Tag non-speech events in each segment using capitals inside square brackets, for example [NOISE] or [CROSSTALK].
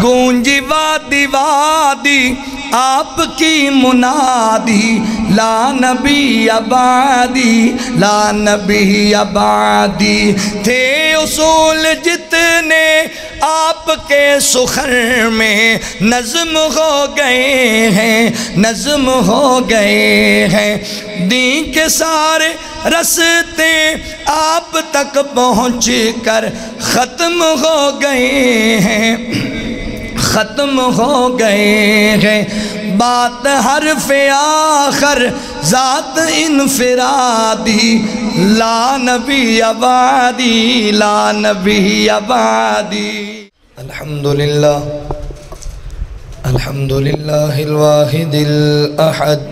गूंजी वादी वादी, आपकी मुनादी, ला नबी आबादी, ला नबी आबादी। थे उसूल जितने आपके सुखर में, नज्म हो गए हैं, नज्म हो गए हैं। दी के सारे रस्ते आप तक पहुँच कर ख़त्म हो गए हैं। ख़त्म हो गए हैं बात हर फे आखर ज़ात इनफरादी ला नबी आबादी ला नबी आबादी अल्हम्दुलिल्लाह अल्हम्दुलिल्लाह वाहिदिल अहद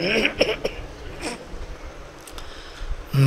[CLEARS THROAT]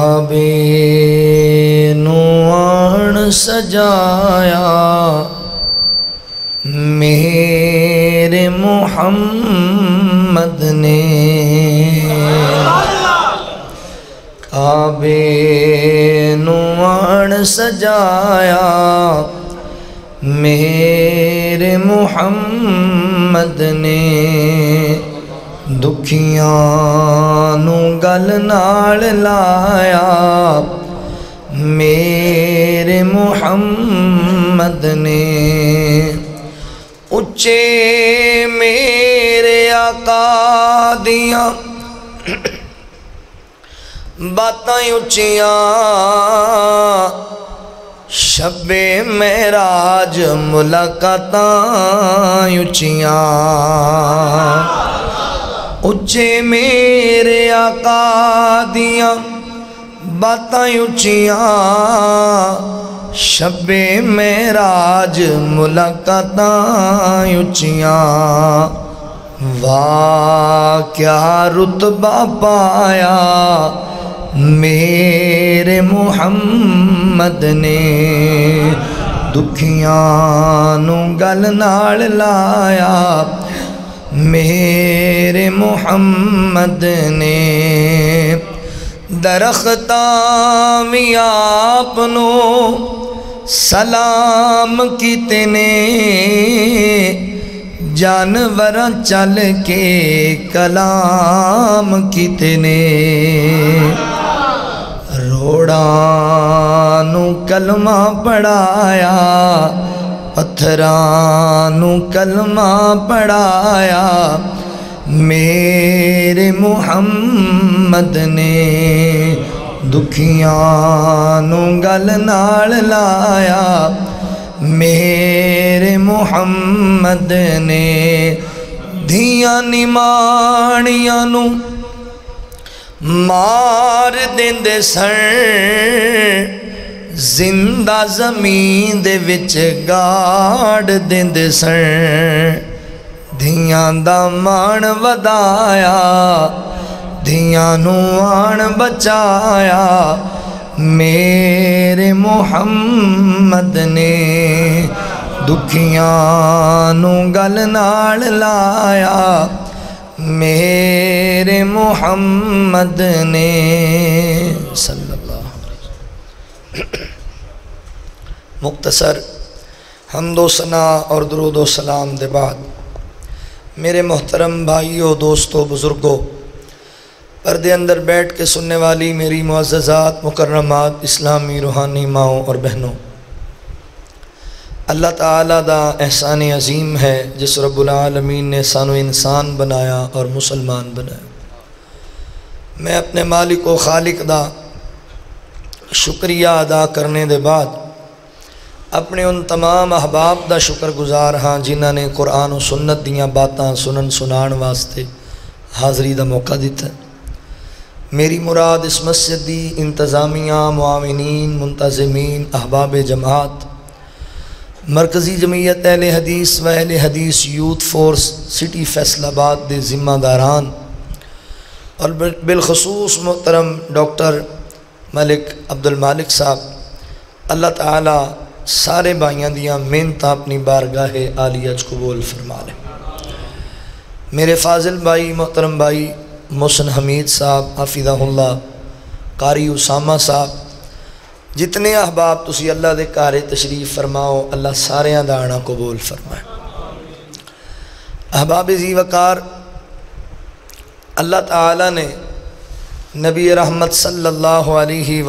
काबे नुआण सजाया। मेरे मोहम्मद ने काबे नुआण सजाया। मेरे मोहम्मद ने ਦੁਖੀਆਂ ਨੂੰ ਗੱਲ ਨਾਲ ਲਾਇਆ ਮੇਰੇ ਮੁਹੰਮਦ ਨੇ ਉੱਚੇ ਮੇਰੇ ਆਕਾ ਦੀਆਂ ਬਾਤਾਂ ਉੱਚੀਆਂ शबे महराज मुलाकात उचिया उच्चे मेरे आका दिया, बात उचिया शबे मेराज मुलाकात उचिया वाह, क्या रुतबा पाया मेरे मुहम्मद ने। दुखिया गल नाल लाया मेरे मोहम्मद ने दरख्तामियापनो सलाम कितने जानवर चल के कलाम कितने। रोड़ानू कलमा पढ़ाया ਕੀਤੇ ਨੇ ਰੋੜਾਂ ਨੂੰ ਕਲਮਾ ਪੜਾਇਆ ਪੱਥਰਾਂ ਨੂੰ ਕਲਮਾ ਪੜਾਇਆ ਮੇਰੇ ਮੁਹੰਮਦ ਨੇ ਦੁਖੀਆਂ ਨੂੰ ਗੱਲ ਨਾਲ ਲਾਇਆ ਮੇਰੇ ਮੁਹੰਮਦ ਨੇ ਧੀਆਂ ਨਿਮਾਣੀਆਂ ਨੂੰ ਮਾਰ ਦਿੰਦੇ ਸਣ ਜ਼ਿੰਦਾ ਜ਼ਮੀਨ ਦੇ ਵਿੱਚ ਗਾੜ ਦਿੰਦੇ ਸਣ ਧੀਆਂ ਦਾ ਮਾਣ ਵਧਾਇਆ ਧੀਆਂ ਨੂੰ ਆਣ ਬਚਾਇਆ मेरे मुहम्मद ने दुखियां नू गल नाल लाया मेरे मुहम्मद ने सल्लल्लाहु अलैहि वसल्लम। मुख्तसर हमदो सना और दरूद सलाम दे बाद, मेरे मोहतरम भाइयों, दोस्तों, बुज़ुर्गों, पर्दे अंदर बैठ के सुनने वाली मेरी मुआज़ात मुकर्रमात, इस्लामी, रूहानी माओ और बहनों, अल्लाह ताला दा एहसान अजीम है, जिस रब्बुल आलमीन ने सानो इंसान बनाया और मुसलमान बनाया। मैं अपने मालिक व खालिक दा शुक्रिया अदा करने के बाद अपने उन तमाम अहबाब का शुक्रगुजार हाँ जिन्हों ने कुरान और सुन्नत दियाँ बातें सुनन सुनाण वास्ते हाज़री का मौका दिता। मेरी मुराद इस मस्जिद की इंतज़ामिया मुआविनीन मुंतज़मीन अहबाब जमात, मरकज़ी जमीयत अहल हदीस व अहल हदीस यूथ फोर्स सिटी फैसलाबाद के ज़िम्मेदारान और बिलखसूस मोहतरम डॉक्टर मलिक अब्दुल मालिक साहब, अल्लाह ताला सारे भाइयों दियाँ मेहनत अपनी बारगाह आलिया च कबूल फरमा लें। मेरे फाजिल भाई, मोहतरम भाई, मोहसन हमीद साहब हाफिज़ाहुल्ला कारी उसामा साहब, जितने अहबाब तुसी अल्लाह के घर तशरीफ़ फरमाओ, अल्लाह सारे का आना कबूल फरमाए। अहबाब जी वकार अल्लाह ताला ने नबी रहमत सल्लल्लाहु अलैहि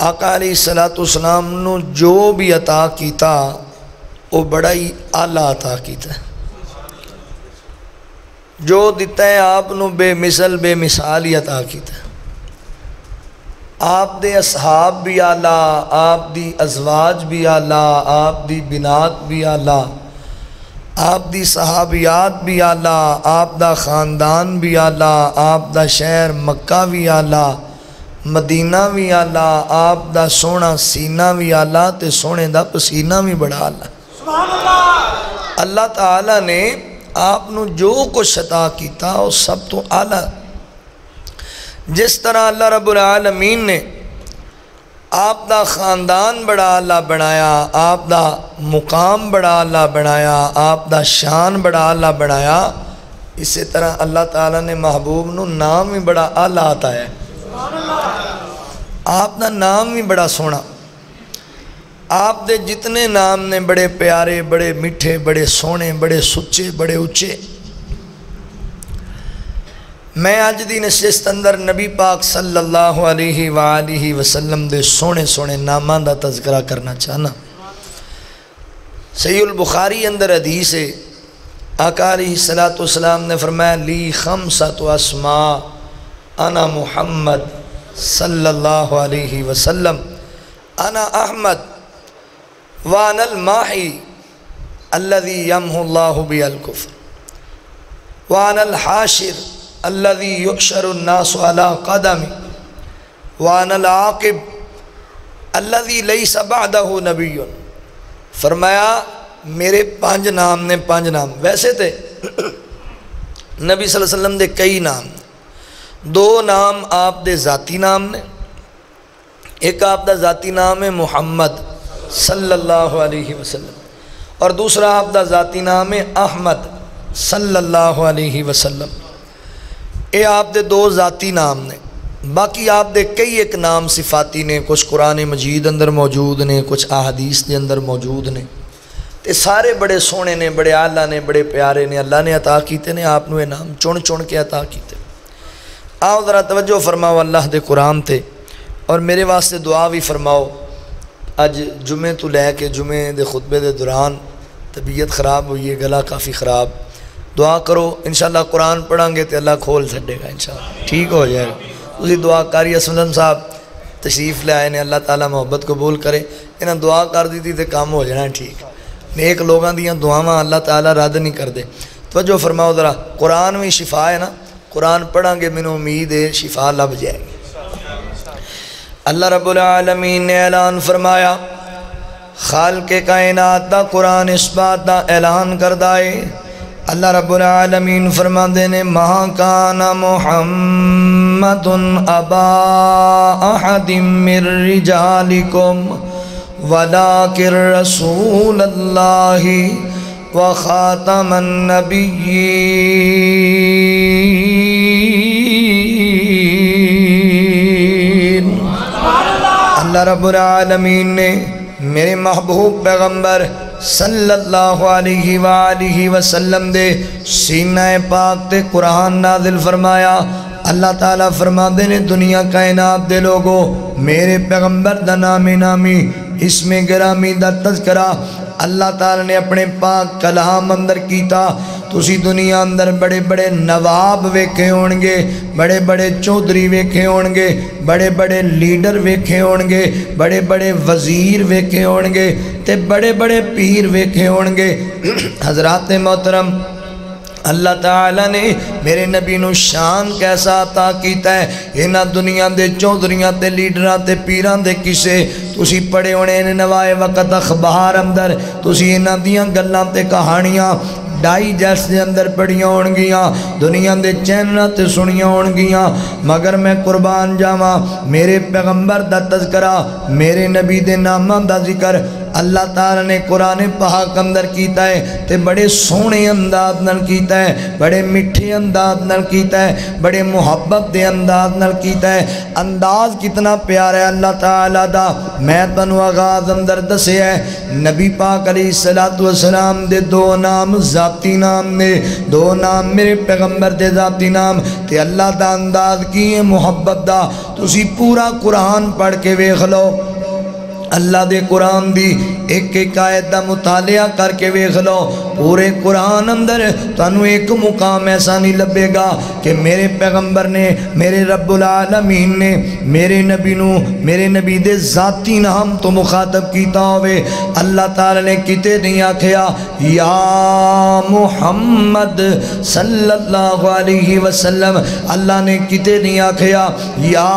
वसल्लम आका सलातुसलाम जो भी अता किया वो बड़ा ही आला अता किया जो दिता है आप बेमिसल, बेमिसाल ही अता किया आप दे असहाब भी आला, आप दी अजवाज भी आला, आप दी बिनात भी आला, आप दी सहाबियात भी आला, आप दा ख़ानदान भी आला, आप दा शहर मक्का भी आला मदीना भी आला आप दा सोना सीना भी आला ते सोने दा पसीना भी बड़ा आला। अल्लाह ताला ने आप जो कुछ अता किया वह सब तो आला। जिस तरह अल्लाह रब्बुल आलमीन ने आप दा ख़ानदान बड़ा आला बनाया आप दा मुकाम बड़ा आला बनाया आप दा शान बड़ा आला बनाया इसी तरह अल्लाह ताला ने महबूब नाम भी बड़ा आला आता है आप नाम भी बड़ा सोहना। आप दे जितने नाम ने बड़े प्यारे, बड़े मिठे, बड़े सोहने, बड़े सुच्चे, बड़े उच्चे। मैं अज की नशिस्त अंदर नबी पाक सल्लल्लाहु अलैहि वालैहि वसल्लम दे सोहने सोहने नामां दा तज़करा करना चाहना। सईउल बुखारी अंदर हदीस है आकारी सलाम ने फरमाया, ली खम सत असमा। अना मुहम्मद सल्लल्लाहु अलैहि वसल्लम अना अहमद वानल माही अल्लदी यमहुल्लाहु बिलकुफ़र वानल हाशिर अल्लदी युशरन्नास अला कदमी वानल आकिब अल्लदी लई सबादहु नबी फरमाया, मेरे पाँच नाम ने पाँच नाम। वैसे थे [CLEARS THROAT] नबी वसल्लम दे कई नाम। दो नाम आप दे ज़ाती नाम ने। एक आप दा ज़ाती नाम है मुहम्मद सल्लल्लाहु अलैहि वसल्लम और दूसरा आपका ज़ाती नाम है अहमद सल्लल्लाहु अलैहि वसल्लम। ये आप दे दो ज़ाती नाम ने। बाकी आप दे कई एक नाम सिफाती ने, कुछ कुरान मजीद अंदर मौजूद ने, कुछ आहदीस के अंदर मौजूद ने। ते सारे बड़े सोहने ने, बड़े आला ने, बड़े प्यारे ने, अल्लाह ने अता किए ने आप नाम चुन चुन के अता किए आओ ज़रा तवज्जो फरमाओ अल्लाह के कुरान ते, और मेरे वास्ते दुआ भी फरमाओ। अज जुमे तो लैके जुमे के खुतबे के दौरान तबीयत ख़राब हुई है, गला काफ़ी ख़राब। दुआ करो इन कुरान पढ़ांगे तो अल्लाह खोल छेगा इन ठीक हो जाएगा। तुम दुआ कारी असलम साहब, तशरीफ़ ले आए ने, अल्लाह ताला मोहब्बत कबूल करे। इन्हें दुआ कर दी थी तो काम हो जाना ठीक। नेक लोगों दुआव अल्लाह ताला रद्द नहीं करते तो जो फरमाओ जरा, कुरान भी शिफा है ना? कुरान पढ़ांगे मैनू उम्मीद है शिफा लभ जाएगी अल्लाह रबालमीन ने ऐलान फरमाया खाल के कायनात का कुरान इस बात का ऐलान करता है अल्लाह रबालमीन फरमाते ने महाकाना मोहम्मद मुहम्मद अबा अहदिम मिर रिजालिकुम वलाकिर रसूल अल्लाह व ख़ातमन नबिय्यीन अल्लाह रब्बुल आलमीन ने मेरे महबूब पैगंबर सल्लल्लाहु अलैहि वसल्लम दे सीना पाक ते कुरान नाजिल फरमाया। अल्लाह ताला फरमाते ने, दुनिया कायनात दे लोगो, मेरे पैगंबर दा नामी नामी इसमें गिरामी दा तज़करा। अल्लाह ताला ने अपने पाक कलाम अंदर कीता। तुसी दुनिया अंदर बड़े बड़े नवाब वेखे होणगे, बड़े बड़े चौधरी वेखे होणगे, बड़े बड़े लीडर वेखे होणगे, बड़े बड़े वज़ीर वेखे ते बड़े बड़े पीर वेखे होणगे। [CLEARS THROAT] हजरात मोहतरम, अल्लाह ताला ने मेरे नबी नु शान कैसा अता कीता है। इन्हां दुनिया के चौधरियाँ ते लीडर ते पीर के किसे तुसी पढ़े होने ने नवाए वक्त अखबार अंदर, तुसी इन्हां दियाँ गल्लां ते कहानियाँ डाईजैस्ट के अंदर पढ़िया हो दुनिया के चैनल से सुनिया हो मगर मैं कुर्बान जावा, मेरे पैगंबर का तस्करा मेरे नबी के नामा का ज़िक्र अल्लाह ताला ने कुरान पहाक अंदर किया है तो बड़े सोहने अंदाज नाल कीता है, बड़े मिठे अंदाज नाल कीता है, बड़े मुहब्बत के अंदाज नाल कीता है। अंदाज कितना प्यारा है अल्लाह ताला दा। मैं तनु आगाज़ अंदर दसिया है, नबी पाक अली सलातु वसलाम दे दो नाम जाती नाम ने, दो नाम मेरे पैगंबर दे जाती नाम। ते अल्लाह का अंदाज की है मुहब्बत का तुम पूरा कुरान पढ़ के वेख लो। अल्लाह दे कुरान दी एक एक आयत का मुतालिया करके वेख लो। पूरे कुरान अंदर तू एक मुकाम ऐसा नहीं लभेगा कि मेरे पैगंबर ने, मेरे रब्बुल आलमीन ने, मेरे नबी नू, मेरे नबी दे जाती नाम तो मुखातब किया होवे। अल्लाह ताला ने किते नहीं आखिया, या मुहम्मद सल्लल्लाहु अलैहि वसल्लम, अल्लाह ने किते नहीं आखिया, या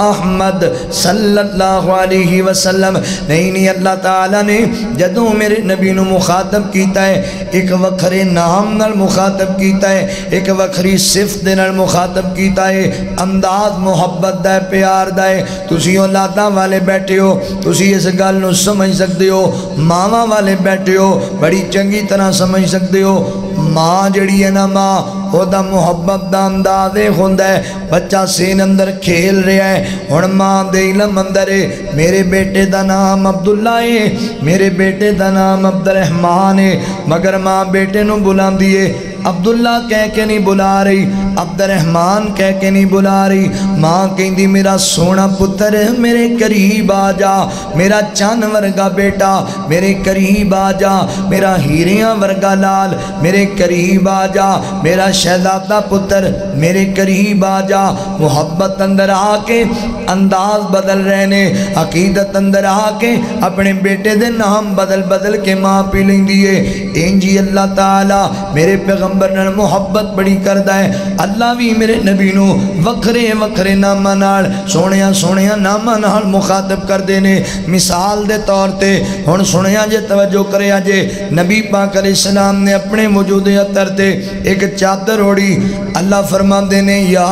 अहमद सल्लल्लाहु अलैहि वसल्लम वसल्लम। नहीं नहीं, अल्लाह ताला ने जदों मेरे नबी नु मुखातब किया है, एक वखरे नाम नाल मुखातब किया है, एक वखरी सिफत नाल मुखातब किया है, अंदाज मुहब्बत दा प्यार दा है। तुसी औलादा वाले बैठे हो, तुसी इस गल नु समझ सकते हो, मावा वाले बैठे हो, बड़ी चंगी तरह समझ सकते हो माँ जड़ी है ना माँ ओदा मुहब्बत का अंदाज यह होंगे बच्चा सेन अंदर खेल रहा है। हूँ माँ दे अंदर है। मेरे बेटे का नाम अब्दुल्ला है। मेरे बेटे का नाम अब्दुल रहमान है। मगर माँ बेटे बुला दी है। अब्दुल्ला कह के नहीं बुला रही अब्दुलरहमान कह के नहीं बुला रही। माँ कहती मेरा सोना पुत्र मेरे करीब आ जा, मेरा चन वर्गा बेटा मेरे करीब आ जा, मेरा हीरिया वर्गा लाल मेरे करीब आ जा, मेरा शहजादा पुत्र मेरे करीब आ जा। मोहब्बत अंदर आके अंदाज बदल रहे ने, अकीदत अंदर आके अपने बेटे दे नाम बदल बदल के माँ पी लेंदी है। इंजी अल्लाह ताला मेरे पैगम पैगंबर नाल मुहब्बत बड़ी करता है। अल्लाह भी मेरे नबी नु वखरे वखरे नामा नाल सोहणिया सोहणिया नामा नाल मुखातब करते ने। मिसाल दे तौर ते हुन सुनिया जे, तवज्जो करे जे, नबी पाक सलाम ने अपने मौजूद अतर ते एक चादर ओढ़ी। अल्लाह फरमाते ने, या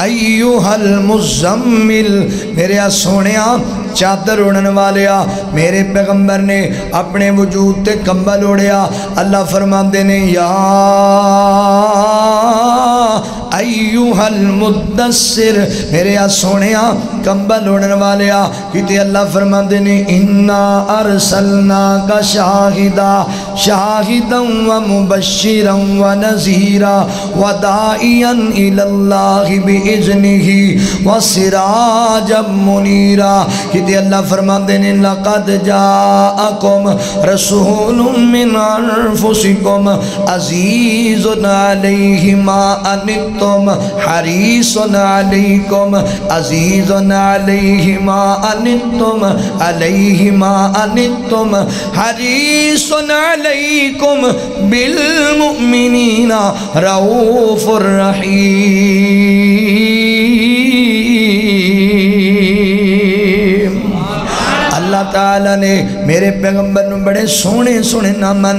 अयुहल मुजम्मिल मेरे सोने चादर उड़न वाले मेरे पैगंबर ने अपने वजूद ते कंबल उड़िया अल्लाह फरमाते ने, या अयुहल मेरे आ सोने कंबल उड़न वाले कि अल्लाह फरमाते ने, इन्ना अरसलना का शाहिदा शाहिदम व मुबशिरम व नज़ीरा, व दाइयन इलल्लाहि बिइज़्निही, व सिराजम मुनीरा। कि अल्लाह फरमाते ने, लक़द जाअकुम रसूलुम मिन अनफुसिकुम अज़ीज़ुन अलैहि मा अनितुम हरीसुन अलैकुम अज़ीज़ुन अलैहि मा अनितुम अलैहि मा अनितुम हरीसुन अलैकुम बिल मुमिनीना रऊफुर रहीम अल्लाह ताला ने मेरे पैगंबर ने बड़े सोहने सोहने नामा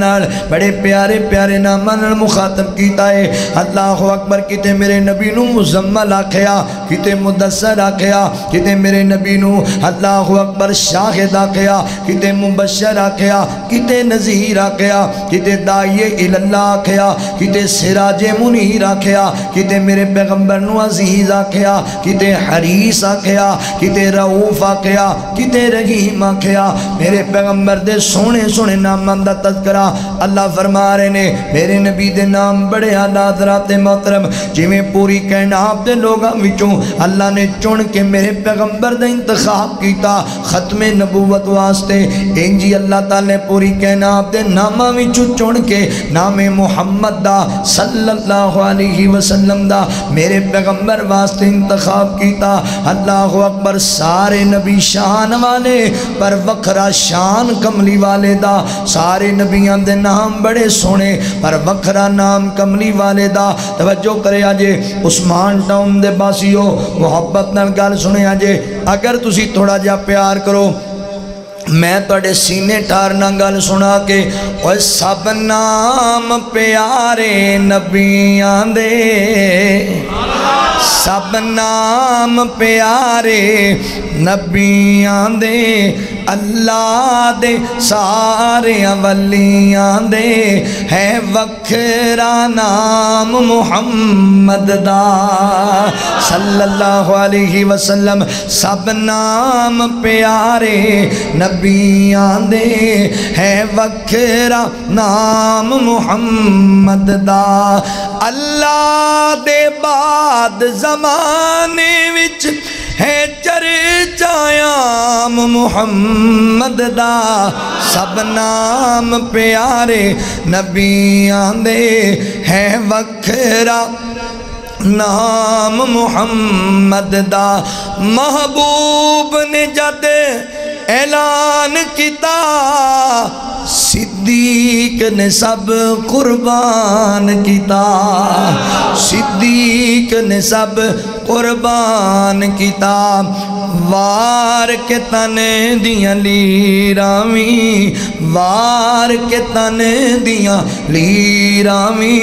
बड़े प्यारे प्यारे नामा मुखातब किया है अल्लाह अकबर कितने मेरे नबी न मुजम्मल आख्या कितने मुदसर आख्या कितने मेरे नबी न अल्लाह अकबर शाहिद आख्या कितने मुबशर आख्या कितने नज़ीर आख्या कितने दाइए इल्ला आख्या कितने सिराजे मुनीर आख्या कितने मेरे पैगंबर न अज़ीज़ आख्या कितने हरीस आख्या कितने रऊफ आख्या कितने रहीम आख्या मेरे पैगंबर दे सोने सोने नामां दा तज़करा अल्लाह फरमा रहे ने, मेरे नबी दे नाम बड़े आलादरात मोहतरम। जिवें पूरी कैनात दे लोगां विचों अल्लाह ने चुन के मेरे पैगंबर दा इंतखाब कीता खत्मे नबूवत वास्ते। इंजी अल्लाह ताला ने पूरी कैनात दे नामां विचों चुन के नामे मुहम्मद दा, सल्लल्लाहु अलैहि वसल्लम दा मेरे पैगंबर वास्ते इंतखाब कीता। अल्लाह अकबर सारे नबी शान वाले, पर वखरा शान कमली वाले दा। सारे नबिया के नाम बड़े सोने, पर वखरा नाम कमली वाले दा। तवज्जो करे अजे उस्मान टाउन दे बासियो, मुहब्बत नाल गल सुने अजे अगर तुसी थोड़ा जा प्यार करो मैं थोड़े सीने ठारना गल सुना के और सब नाम प्यारे नबिया दे। सब नाम प्यारे नबिया दे। अल्लाह दे सारे वलियाँ दे। है वखरा नाम मुहम्मद दा। सल्लल्लाहु अलैहि वसल्लम, सब नाम प्यारे नबियाँ दे है वखरा नाम मुहम्मद दा। अल्लाह दे बाद जमाने विच है चर्चायाम मुहम्मद दा। सब नाम प्यारे नबियाँ दे है वखरा नाम मुहम्मद दा। महबूब ने जद ऐलान किता सिद्दीक ने सब कुर्बान किता। सिद्दीक ने सब कुर्बान किता। वार के तन दिया लीरावी वार के तन दिया लीरावी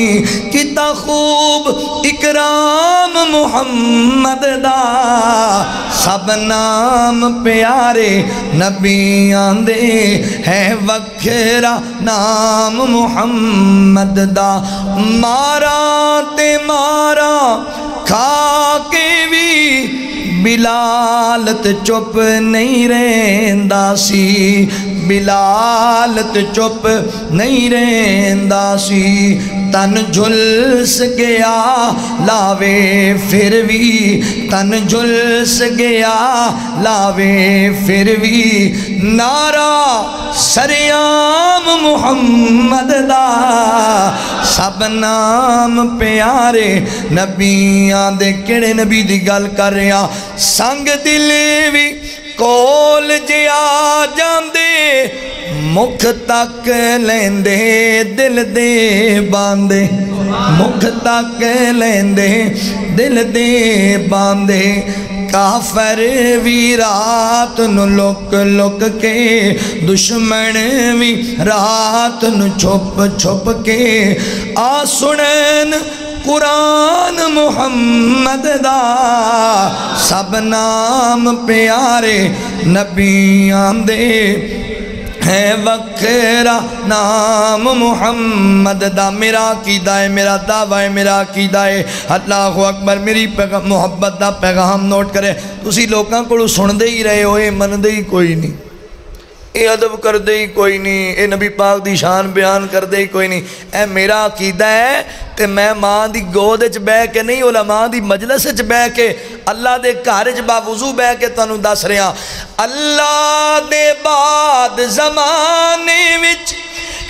किता खूब इकराम मुहम्मद दा। सब नाम प्यारे नबियाँ दे है, वखरा नाम मुहम्मद दा। मारा ते मारा खा के भी बिलालत चुप नहीं रहंदा सी बिलालत चुप नहीं रहंदा सी। तन झुलस गया, लावे फिर भी। तन झुलस गया, लावे फिर भी। नारा सरेआम मुहम्मद दा। सब नाम प्यारे नबियाँ दे। केड़े नबी दी गल कर रहा? संग दिल भी कोल जिया जांदे मुख तक लेंदे दिल दे बांदे मुख तक लेंदे दिल दे बांदे काफर भी रात नु लुक लुक के दुश्मन भी रात नु छुप छुप के आ सुनन कुरान मुहम्मद दा। सब नाम प्यारे नबियाँ दे है, वखरा नाम मुहम्मद दा। मेरा कीदा है, मेरा दावा है, मेरा कीदा है। अल्लाह अकबर, मेरी मुहब्बत दा पैगाम नोट करे। तुसी लोगों को सुनते ही रहे हो मनते ही कोई नहीं। ये अदब करते ही कोई नहीं, ये नबी पाक की शान बयान करते ही कोई नहीं। मेरा अकीदा है तो मैं माँ की गोद बह के नहीं ओला माँ की मजलस बह के, अल्लाह के घर च बावजू बह के तुम दस रहा। अल्लाह दे बाद जमाने विच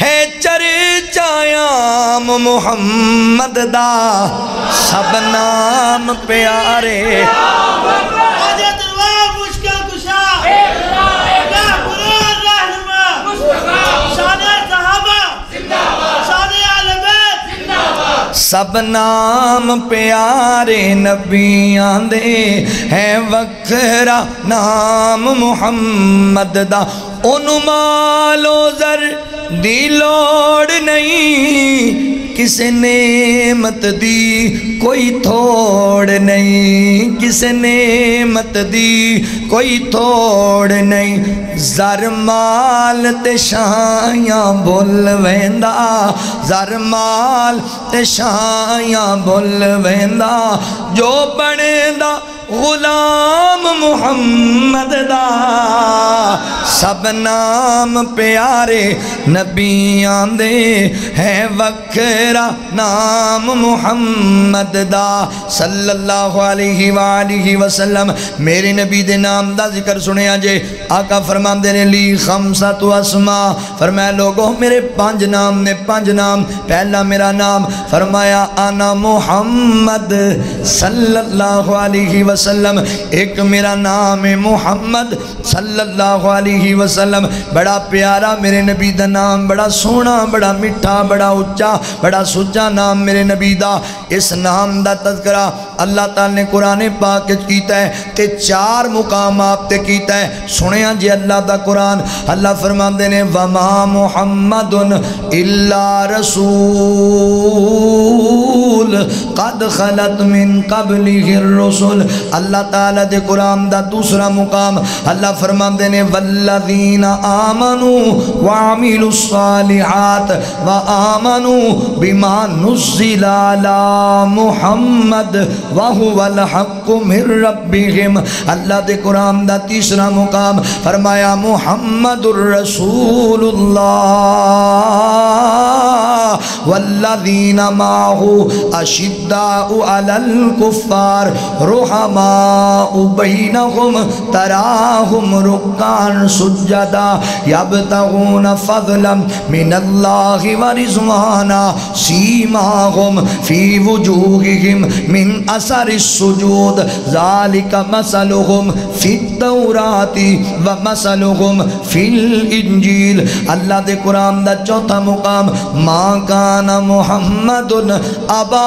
है चर्चायाम मुहम्मद दा सब नाम प्यारे। सब नाम प्यारे नबियाँ दे है वखरा नाम मुहम्मद दा। ओनू मालो जर दी लोड़ नहीं किसे नेमत दी, कोई थोड़ नहीं। किसे नेमत दी, कोई थोड़ नहीं। जर माल ते शाया बोल वेंदा। जर माल ते वेंदा। जो बनेदा गुलाम मुहम्मद दा। सब नाम प्यारे नबी आंदे है वखरा नाम मुहम्मद दा। सल्लल्लाहु अलैहि वालिहि वसल्लम, मेरे नबी दे नाम दा ज़िक्र सुनिया जे, आका फरमांदे ने, ली खमसा तु असमा। फरमाया, लोगो, मेरे पाँच नाम ने पाँच नाम, पहला मेरा नाम फरमाया, आना मुहम्मद सल्लल्लाहु अलैहि वसल्लम एक मेरा नाम है मुहम्मद सल्लल्लाहु अलैहि वसल्लम। बड़ा प्यारा मेरे नबी का नाम, बड़ा सोहना, बड़ा मिठा, बड़ा उच्चा बड़ा सुचा नाम मेरे नबी का इस नाम का तज़करा अल्लाह ताला ने कुरान पाक कीता है ते चार मुकाम आप ते कीता है। सुनिया जी अल्लाह दा कुरान। अल्लाह फरमाते ने, वमा मुहम्मदुन इल्ला रसूल, कद खलत मिन कबलिहि रसूल। अल्लाह ताला दे कुरान दा दूसरा मुकाम। अल्लाह फरमाते ने वल्लदीन आमनु व अमिलुस्सालिहात व आमनु बिमा नुज़्ज़िला अला मुहम्मद व हुवल हक़्क़ु मिर रब्बिहिम। अल्लाह दे कुरान का तीसरा मुकाम फरमाया मुहम्मद रसूलुल्लाह। वल्लदीन माहु अशिद्दाउ अलल कुफ्फार रुहमाउ बैनहुम तराहुम रुक्कान सुज्जदा यबतगून फज़लन मिनल्लाहि व रिज़वाना सीमाहुम फ़ी वुजूहिहिम मिन असरिस सुजूद ज़ालिका मसलुहुम फित तौराती व मसलुहुम फिल इंजील अल्लाह दे कुरान दा चौथा मुकाम माँ काना मोहम्मद अबा।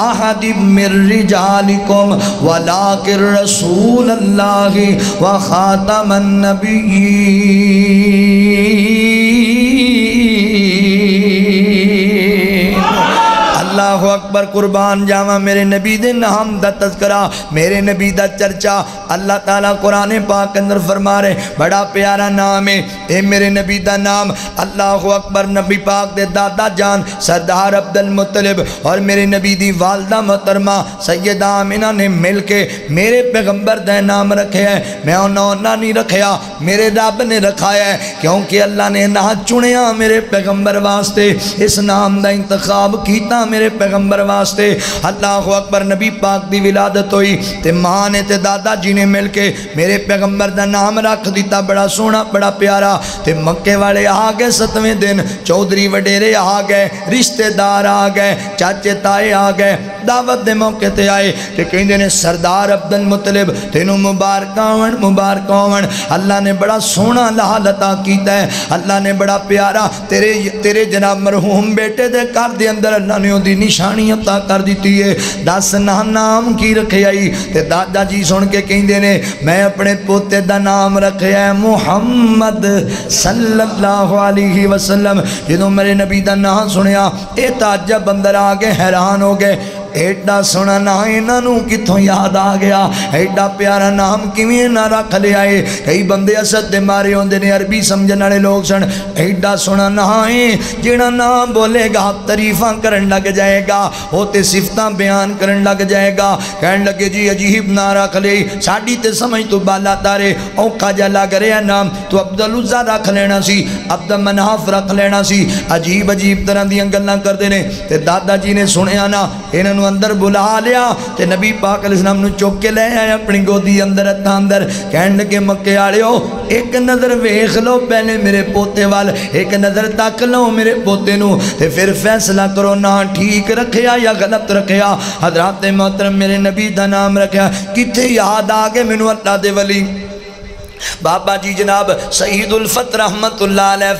अहदिम वला वलाकिर रसूल अल्लाह व खातमन नबीयीन अल्लाह अकबर कुर्बान जावा, मेरे नबी दे नाम दा तस्करा मेरे नबी दा चर्चा। अल्लाह ताला कुरान पाक अंदर फरमा रहे, बड़ा प्यारा नाम है, ए मेरे नबी दा नाम। अल्लाह अकबर नबी पाक दे दादा जान, सरदार अब्दुल मुतलिब और मेरे नबी दी वालदा मोहतरमा, सैयदा आमिना ने मिल के मेरे पैगंबर दा नाम रखे है। मैं उन्होंने नहीं रखा मेरे रब ने रखा है, क्योंकि अल्लाह ने ना चुनिया मेरे पैगंबर वास्ते। इस नाम का इंतखाब किया मेरे पैगंबर वास्ते अल्लाह अकबर नबी पाक की विलादत हुई तो माँ ने तो दादा जी ने मिल के मेरे पैगंबर का नाम रख दिता, बड़ा सोहना, बड़ा प्यारा। तो मक्के वाले आ गए सतवें दिन, चौधरी वडेरे आ गए, रिश्तेदार आ गए, चाचे ताए आ गए, दावत के मौके पर आए तो कहते ने, सरदार अब्दुल मुतलिब तेन मुबारक आवन मुबारक आवन अल्लाह ने बड़ा सोहना लाल लता किया है, अल्लाह ने बड़ा प्यारा, तेरे तेरे जनाब मरहूम बेटे के घर के अंदर, अल्लाह ने निशानी अता कर दी है। दस ना नाम की रखे आई। तो दादा जी सुन के कहते ने, मैं अपने पोते का नाम रखे है मुहम्मद सल्लल्लाहु अलैहि वसल्लम। जो मेरे नबी का नाम सुनिया ये ताज़ा बंदर आ गए, हैरान हो गए। एडा सोना ना इन्हों कितों याद आ गया? एडा प्यारा नाम किमें ना रख लिया है? कई बंदे असद मारे होंगे ने, अरबी समझने वाले लोग सन एडा सोना ना है जेड़ा नाम बोलेगा, तारीफा करन लग जाएगा, वो तो सिफत बयान करन लग जाएगा। कह लगे, जी, अजीब ना रख ले, साड़ी तो समझ तो बाला तारे, औखा जा लग रहा नाम तो अब्दुल उज़ा रख लेना सी अब्दुल मनाफ रख लेना सी। अजीब अजीब तरह दी गल्लां करते हैं दादा जी ने सुनिया ना, इन्हों अंदर बुला लिया ते नबी पाक नु चुक के ले आए अपनी गोदी अंदर हथा अंदर। कहन लगे, मक्के वालियो एक नज़र वेख लो पहले मेरे पोते वाल, एक नज़र तक लो मेरे पोते ते फिर फैसला करो, ना ठीक रखया या गलत रखया हजरात मोहतरम मेरे नबी का नाम रखा कितने याद आ गए मैनू अल्लाह दे वली? बाबा जी जनाब शहीद उल्फत रहमत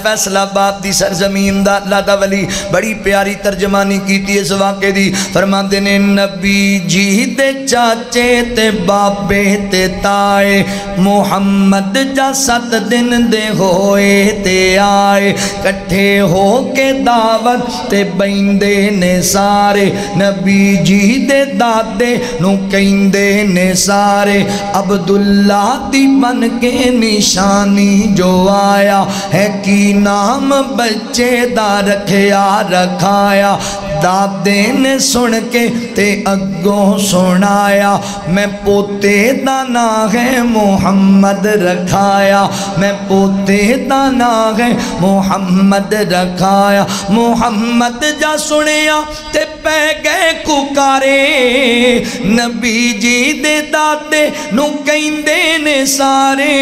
फैसलाबाद की सरजमीन का वली बड़ी प्यारी तर्जमानी की इस वाके की फरमाते ने, नबी जी दे चाचे ते बाबे ते ताए, मुहम्मद जा सत दिन दे होए ते आए। कट्ठे हो के दावत ते बंदे ने सारे, नबी जी दे दादे नु कहते ने सारे। अब्दुल्ला दी बन के निशानी जो आया है कि नाम बच्चे दा रखया रखाया। दादे ने सुन के ते अगों सुनाया, मैं पोते दा ना है मोहम्मद रखाया, मैं पोते दा ना है मोहम्मद रखाया, मोहम्मद जा सुनिया ते पै गए कुकारे, नबी जी दे दादे नु ने सारे,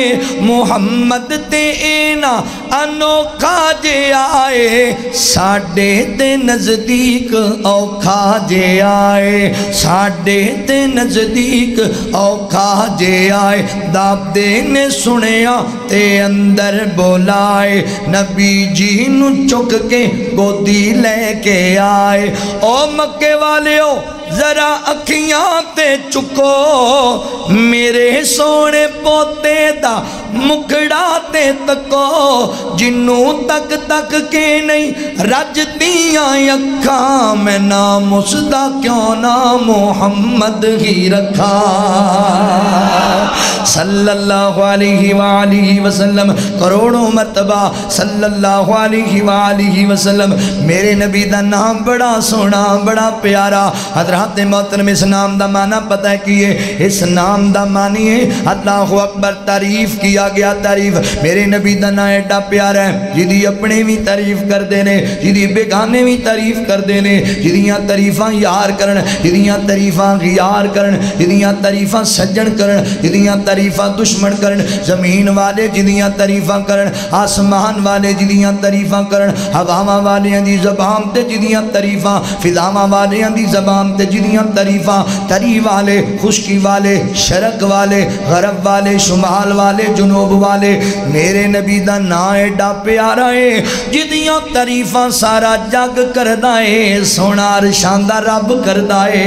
मुहम्मद ते एना अनोखा जे आए साडे ते नज़दीक औखा जे आए साडे ते नज़दीक औखा जे आए। दादे ने सुनिया ते अंदर बोलाए, नबी जी नु चुक के गोदी लेके आए। ओ मक्के वाले जरा अखियाँ ते चुको मेरे सोने पोते दा मुखड़ा ते तको जिन्नू तक तक के नहीं रजदियाँ अखा, मैं नाम उसदा क्यों ना मोहम्मद ही रखा। सल्लल्लाहु अलैहि वालिहि वसल्लम, करोड़ों मरतबा, सल्लल्लाहु अलैहि वालिहि वसल्लम, मेरे नबी दा नाम बड़ा सोना, बड़ा प्यारा, हज़रत मोहतरम इस नाम दा माना पता है कि ये, इस नाम दा मानी है अल्लाह अकबर तारीफ़ किया गया तारीफ़। मेरे नबी दा नाम एडा प्यारा है, जिदी अपने भी तारीफ़ करते ने, जिदी बेगाने भी तारीफ़ करते ने, जिदियाँ तारीफा यार करन, जिदियाँ तारीफा यार करन, जिदियाँ तारीफा सज्जन कर जिदियाँ तारीफा दुश्मन कर ज़मीन वाले जिदियाँ तारीफा कर आसमान वाले जिदियाँ तारीफा करन, हवावां वालियाँ जबान ते जिदियाँ तारीफा, फिजावां वालियाँ जबान जिदियाँ तारीफा, तरी वाले, खुशकी वाले, शरक वाले, गरब वाले, शुमाल वाले, जुनूब वाले, मेरे नबी का ना एडा प्यारा है जिदियाँ तारीफा सारा जग करदा है सोना शानदार रब करदा है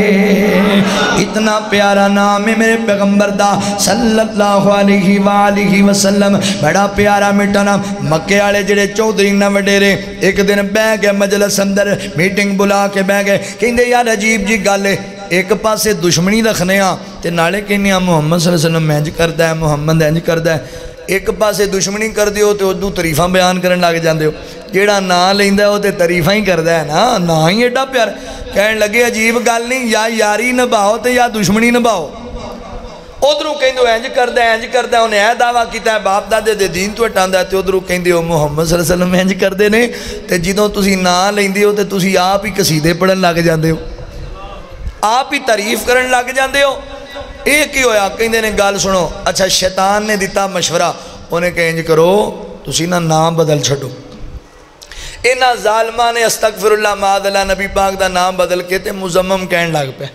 इतना प्यारा नाम है मेरे पैगंबर दा, सल्लल्लाहु अलैहि वालिहि वसल्लम। बड़ा प्यारा मिठा नाम। मक्के वाले जेड़े चौधरी ना वडेरे, एक दिन बह गए मजलस अंदर, मीटिंग बुला के बह गए। कहते यार अजीब जी गल एक पासे दुश्मनी रखने तो नाले कहने मुहम्मद सलम इंज करता है मुहम्मद इंज करता है एक पासे दुश्मनी कर हो तो उदू तरीफा बयान कर लग जाते हो जोड़ा ना लेंदा तो तरीफा ही करता है ना ना ही एडा प्यार कह लगे अजीब गल नहीं या यारी नभाओ तो या दुश्मनी नभाओ उधरों कहते इंज करता इंज करता उन्हें यह दावा किया बाप दादे दे दीन तो हटाता तो उधरों कहते हो मुहम्मद सलम इंज करते हैं तो जो तुम ना लेंदे हो तो आप ही कसीदे पढ़न लग जाते हो आप ही तारीफ़ कर लग जाते हो। यह की होया? कल गल सुनो। अच्छा शैतान ने दिता मशवरा। उन्हें कह इंज करो तुम ना नाम बदल छो इन्हों जालमा ने अस्तक फिर मादला नबी पाक का नाम बदल के तो मुजम्म कह लग पै।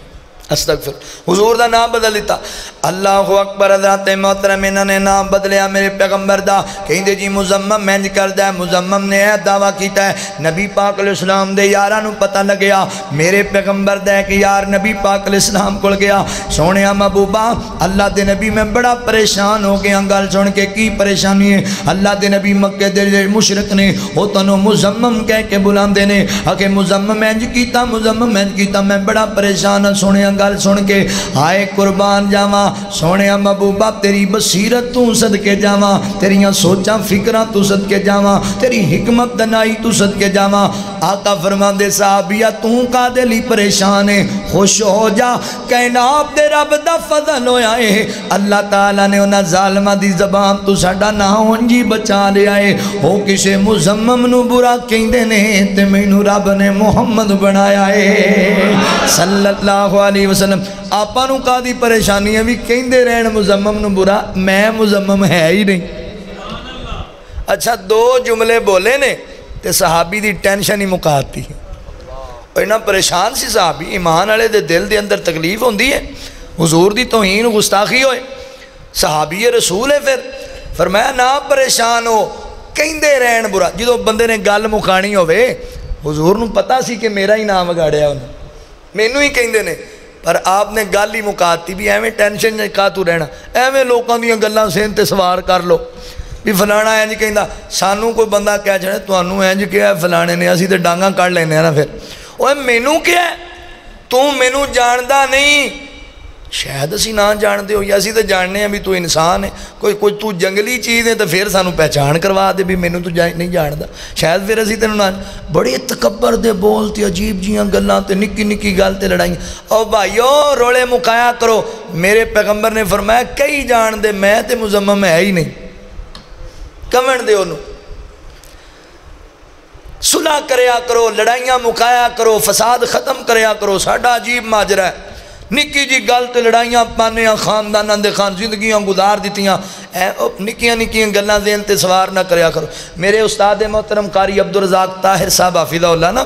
ਅਸਤਗਫਿਰ ਹਜ਼ੂਰ ਦਾ ਨਾਮ ਬਦਲ ਦਿੱਤਾ ਅੱਲਾਹੁ ਅਕਬਰ ਹਜ਼ਰਤ ਮੁਹਤਰਮ ਇਹਨਾਂ ਨੇ ਨਾਮ ਬਦਲਿਆ ਮੇਰੇ ਪੈਗੰਬਰ ਦਾ ਕਹਿੰਦੇ ਜੀ ਮੁਜ਼ਮਮ ਇੰਜ ਕਰਦਾ ਮੁਜ਼ਮਮ ਨੇ ਇਹ ਦਾਵਾ ਕੀਤਾ ਨਬੀ ਪਾਕ ਅਲੈਹਿਸਲਾਮ ਦੇ ਯਾਰਾਂ ਨੂੰ ਪਤਾ ਲੱਗਿਆ ਮੇਰੇ ਪੈਗੰਬਰ ਦਾ ਇੱਕ ਯਾਰ ਨਬੀ ਪਾਕ ਅਲੈਹਿਸਲਾਮ ਕੋਲ ਗਿਆ ਸੋਹਣਿਆ ਮਹਬੂਬਾ ਅੱਲਾ ਦੇ ਨਬੀ ਮੈਂ ਬੜਾ ਪਰੇਸ਼ਾਨ ਹੋ ਗਿਆ ਗੱਲ ਸੁਣ ਕੇ ਕੀ ਪਰੇਸ਼ਾਨੀ ਹੈ ਅੱਲਾ ਦੇ ਨਬੀ ਮੱਕੇ ਦੇ ਜਿਹੜੇ ਮੁਸ਼ਰਕ ਨੇ ਉਹ ਤੈਨੂੰ ਮੁਜ਼ਮਮ ਕਹਿ ਕੇ ਬੁਲਾਉਂਦੇ ਨੇ ਅਕੇ ਮੁਜ਼ਮਮ ਇੰਜ ਕੀਤਾ ਮੁਜ਼ਮਮ ਇੰਜ ਕੀਤਾ ਮੈਂ ਬੜਾ ਪਰੇਸ਼ਾਨ ਹਾਂ ਸੋਹਣਿਆ गल सुन के आए कुर्बान जावा सोने महबूबा तेरी बसीरत तू सदके जावा तेरिया सोचा फ़िक्र तू सदके जावा तेरी हिकमत दनाई तू सदके जावा आका फरमाते साहबिया तू का ली परेशान है खुश हो जा कहना आप दे रब दा फजल होया है अल्लाह तला ने उन्हें जालमा की जबान तू साडा ना उंजी बचा लिया है वो किसी मुजम्मम बुरा ते मैनू रब ने मुहम्मद बनाया है सल्लल्लाहु अलैहि वसल्लम ਆਪਾਂ ਨੂੰ ਕਾਦੀ ਪਰੇਸ਼ਾਨੀ ਹੈ ਵੀ ਕਹਿੰਦੇ ਰਹਿਣ ਮੁਜ਼ੰਮਮ ਨੂੰ ਬੁਰਾ ਮੈਂ ਮੁਜ਼ੰਮਮ ਹੈ ਹੀ ਨਹੀਂ ਅੱਛਾ ਦੋ ਜੁਮਲੇ ਬੋਲੇ ਨੇ ਤੇ ਸਹਾਬੀ ਦੀ ਟੈਨਸ਼ਨ ਹੀ ਮੁਕਾਤੀ ਉਹ ਇਹਨਾਂ ਪਰੇਸ਼ਾਨ ਸੀ ਸਹਾਬੀ ਈਮਾਨ ਵਾਲੇ ਦੇ ਦਿਲ ਦੇ ਅੰਦਰ ਤਕਲੀਫ ਹੁੰਦੀ ਹੈ ਹਜ਼ੂਰ ਦੀ ਤੋਹੀਨ ਗੁਸਤਾਖੀ ਹੋਏ ਸਹਾਬੀ ਰਸੂਲ ਹੈ ਫਿਰ ਫਰਮਾਇਆ ਨਾ ਪਰੇਸ਼ਾਨ ਹੋ ਕਹਿੰਦੇ ਰਹਿਣ ਬੁਰਾ ਜਦੋਂ ਬੰਦੇ ਨੇ ਗੱਲ ਮੁਕਾਣੀ ਹੋਵੇ ਹਜ਼ੂਰ ਨੂੰ ਪਤਾ ਸੀ ਕਿ ਮੇਰਾ ਹੀ ਨਾਮ ਵਿਗਾੜਿਆ ਉਹਨੇ ਮੈਨੂੰ ਹੀ ਕਹਿੰਦੇ ਨੇ ਪਰ ਆਪ ਨੇ ਗੱਲ ਹੀ ਮੁਕਾਤੀ ਵੀ ਐਵੇਂ ਟੈਨਸ਼ਨ ਚ ਕਾ ਤੂੰ ਰਹਿਣਾ? ਐਵੇਂ ਲੋਕਾਂ ਦੀਆਂ ਗੱਲਾਂ ਸੇਨ ਤੇ ਸਵਾਰ ਕਰ ਲੋ ਵੀ ਫਲਾਣਾ ਇੰਜ ਕਹਿੰਦਾ, ਸਾਨੂੰ ਕੋਈ ਬੰਦਾ ਕਹਿ ਜਾਣਾ ਤੁਹਾਨੂੰ ਇੰਜ ਕਿਹਾ ਫਲਾਣੇ ਨੇ, ਅਸੀਂ ਤੇ ਡਾਂਗਾ ਕੱਢ ਲੈਨੇ ਆ ਨਾ ਫਿਰ। ਓਏ ਮੈਨੂੰ ਕਿਹਾ, ਤੂੰ ਮੈਨੂੰ ਜਾਣਦਾ ਨਹੀਂ ਸ਼ਾਇਦ ਅਸੀਂ ਨਾ ਜਾਣਦੇ ਹੋ ਜਾਂ ਅਸੀਂ ਤਾਂ ਜਾਣਦੇ ਆ ਵੀ ਤੂੰ ਇਨਸਾਨ ਹੈ ਕੋਈ ਕੋਈ ਤੂੰ ਜੰਗਲੀ ਚੀਜ਼ ਹੈ ਤਾਂ ਫਿਰ ਸਾਨੂੰ ਪਹਿਚਾਣ ਕਰਵਾ ਦੇ ਵੀ ਮੈਨੂੰ ਤੂੰ ਨਹੀਂ ਜਾਣਦਾ ਸ਼ਾਇਦ ਫਿਰ ਅਸੀਂ ਤੈਨੂੰ ਨਾ ਬੜੇ ਤਕੱਬਰ ਦੇ ਬੋਲ ਤੇ ਅਜੀਬ ਜੀਆਂ ਗੱਲਾਂ ਤੇ ਨਿੱਕੀ ਨਿੱਕੀ ਗੱਲ ਤੇ ਲੜਾਈ ਓ ਭਾਈਓ ਰੋਲੇ ਮੁਕਾਇਆ ਕਰੋ ਮੇਰੇ ਪੈਗੰਬਰ ਨੇ ਫਰਮਾਇਆ ਕਈ ਜਾਣਦੇ ਮੈਂ ਤੇ ਮੁਜ਼ਮਮ ਹੈ ਹੀ ਨਹੀਂ ਕਵਣ ਦੇ ਉਹਨੂੰ ਸੁਲਾ ਕਰਿਆ ਕਰੋ ਲੜਾਈਆਂ ਮੁਕਾਇਆ ਕਰੋ ਫਸਾਦ ਖਤਮ ਕਰਿਆ ਕਰੋ ਸਾਡਾ ਅਜੀਬ ਮਾਜਰਾ ਹੈ निकी जी गल तो लड़ाइया पाने खानदाना दे खान ज़िंदगी गुजार दित्तियाँ। निक्किया निक्किया गल्लां देन ते सवार ना करया करो। मेरे उस्ताद मोहतरम कारी अब्दुल रजाक ताहिर साहब हाफिजाउल्ला ना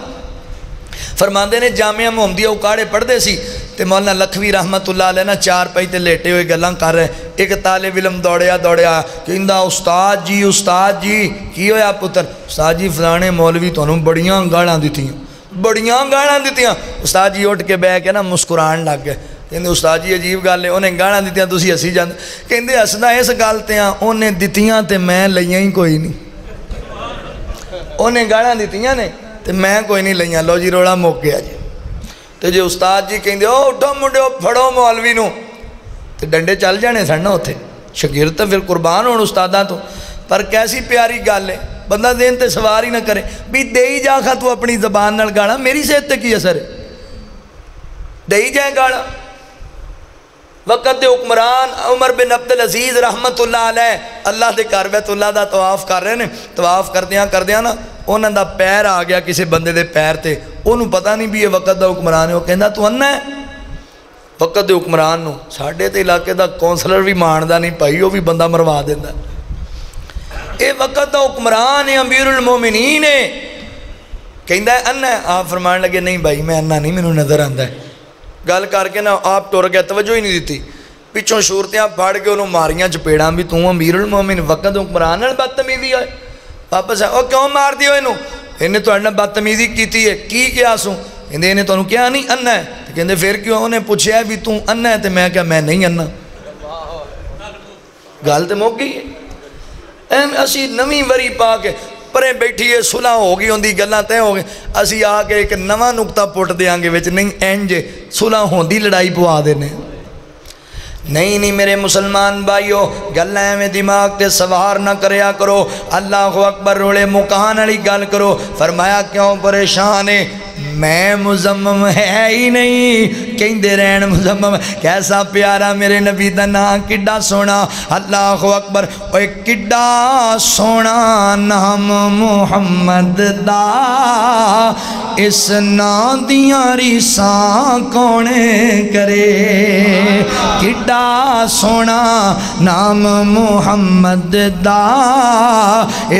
फरमाते ने, जामिया मोहम्मदिया उकाड़े पढ़ते सी तो मौलाना लखवी रहमत ना, चार पाई तो लेटे हुए गल कर रहे एक ताले विलम दौड़िया दौड़िया कहता उस्ताद जी उस्ताद जी, की होया पुत्र? उस्ताद जी, फलाने मौलवी थोनों बड़िया गाला दित्तियाँ। ਬੜੀਆਂ ਗਾਲਾਂ ਦਿੱਤੀਆਂ ਉਸਤਾਦ ਜੀ ਉੱਠ ਕੇ ਬਹਿ ਕੇ ਨਾ ਮੁਸਕਰਾਣ ਲੱਗ ਗਏ ਕਹਿੰਦੇ ਉਸਤਾਦ ਜੀ ਅਜੀਬ ਗੱਲ ਹੈ ਉਹਨੇ ਗਾਲਾਂ ਦਿੱਤੀਆਂ ਤੁਸੀਂ ਹੱਸੀ ਜਾਂਦੇ ਕਹਿੰਦੇ ਹੱਸਦਾ ਇਸ ਗੱਲ ਤੇ ਆ ਉਹਨੇ ਦਿੱਤੀਆਂ ਤੇ ਮੈਂ ਲਈਆਂ ਹੀ ਕੋਈ ਨਹੀਂ ਉਹਨੇ ਗਾਲਾਂ ਦਿੱਤੀਆਂ ਨੇ ਤੇ ਮੈਂ ਕੋਈ ਨਹੀਂ ਲਈਆਂ ਲੋ ਜੀ ਰੋਲਾ ਮੁੱਕ ਗਿਆ ਜੀ ਤੇ ਜੇ ਉਸਤਾਦ ਜੀ ਕਹਿੰਦੇ ਉਹ ਉੱਠੋ ਮੁੰਡਿਓ ਫੜੋ ਮੌਲਵੀ ਨੂੰ ਤੇ ਡੰਡੇ ਚੱਲ ਜਾਣੇ ਸਨ ਨਾ ਉੱਥੇ ਸ਼ਗਿਰਦ ਤਾਂ ਫਿਰ ਕੁਰਬਾਨ ਹੋਣ ਉਸਤਾਦਾਂ ਤੋਂ ਪਰ ਕੈਸੀ ਪਿਆਰੀ ਗੱਲ ਹੈ बंदा देन तो सवार ही ना करे भी दे जा खा तू अपनी जबान न गाला मेरी सेहत पर की असर है दे जाए गाला वक्त हुक्मरान उमर बिन अब्दुल अज़ीज़ रहमत अल्लाह के घर बैतुल्ला का तवाफ कर रहे हैं तवाफ करद्या करद्या ना उन्हों का पैर आ गया किसी बंद के पैर से उन्होंने पता नहीं भी ये वक्त का हुक्मरान है वह कहता तू अन्ना है वक्त के हुक्मरान साढ़े तो इलाके का कौंसलर भी माणदा नहीं भाई वह भी बंदा मरवा देता वक़्त तो हुक्मरान है अमीर उलमोमिनीन कहता है, अन्ना आप फरमान लगे, नहीं भाई, मैं अन्ना नहीं, मैंने नज़र आता है। गल करके ना आप तुर गया तवज्जो ही नहीं दी पिछों शूरतियाँ फड़ के उन्होंने मारियाँ, चपेड़ा भी तू अमीर उलमोमिन वक़्त तो हुक्मरान बदतमीजी है वापस है वह क्यों मार दियो इनू इन्हें थोड़े बदतमीजी की है, की क्या सू कहते इन्हें तुम क्या नहीं, अन्ना है? कहते फिर क्यों उन्हें पूछा भी तू अन्ना है? तो मैं क्या मैं नहीं अन्ना। गल तो मुक गई है ਐ ਅਸੀਂ ਨਵੀਂ ਵਰੀ ਪਾ ਕੇ ਪਰੇ ਬੈਠੀਏ ਸੁਲਾ ਹੋ ਗਈ ਹੁੰਦੀ ਗੱਲਾਂ ਤੈ ਹੋ ਗਏ ਅਸੀਂ ਆ ਕੇ ਇੱਕ ਨਵਾਂ ਨੁਕਤਾ ਪੁੱਟ ਦੇਾਂਗੇ ਵਿੱਚ ਨਹੀਂ ਇੰਜ ਸੁਲਾ ਹੁੰਦੀ ਲੜਾਈ ਪਵਾ ਦੇਨੇ नहीं नहीं, मेरे मुसलमान भाइयों गल एवं दिमाग से सवार ना करया करो। अल्लाह अकबर रोले मुकान वाली गल करो। फरमाया, क्यों परेशान है? मैं मुजम्मम है ही नहीं कहते रहन मुजम्मम। कैसा प्यारा मेरे नबी का नाम कि सोना। अल्लाह अकबर, ओए कि सोना नाम मुहम्मद दा। इस ना दिया रीसा कौन करे? किड्डा सोना नाम मुहम्मद दा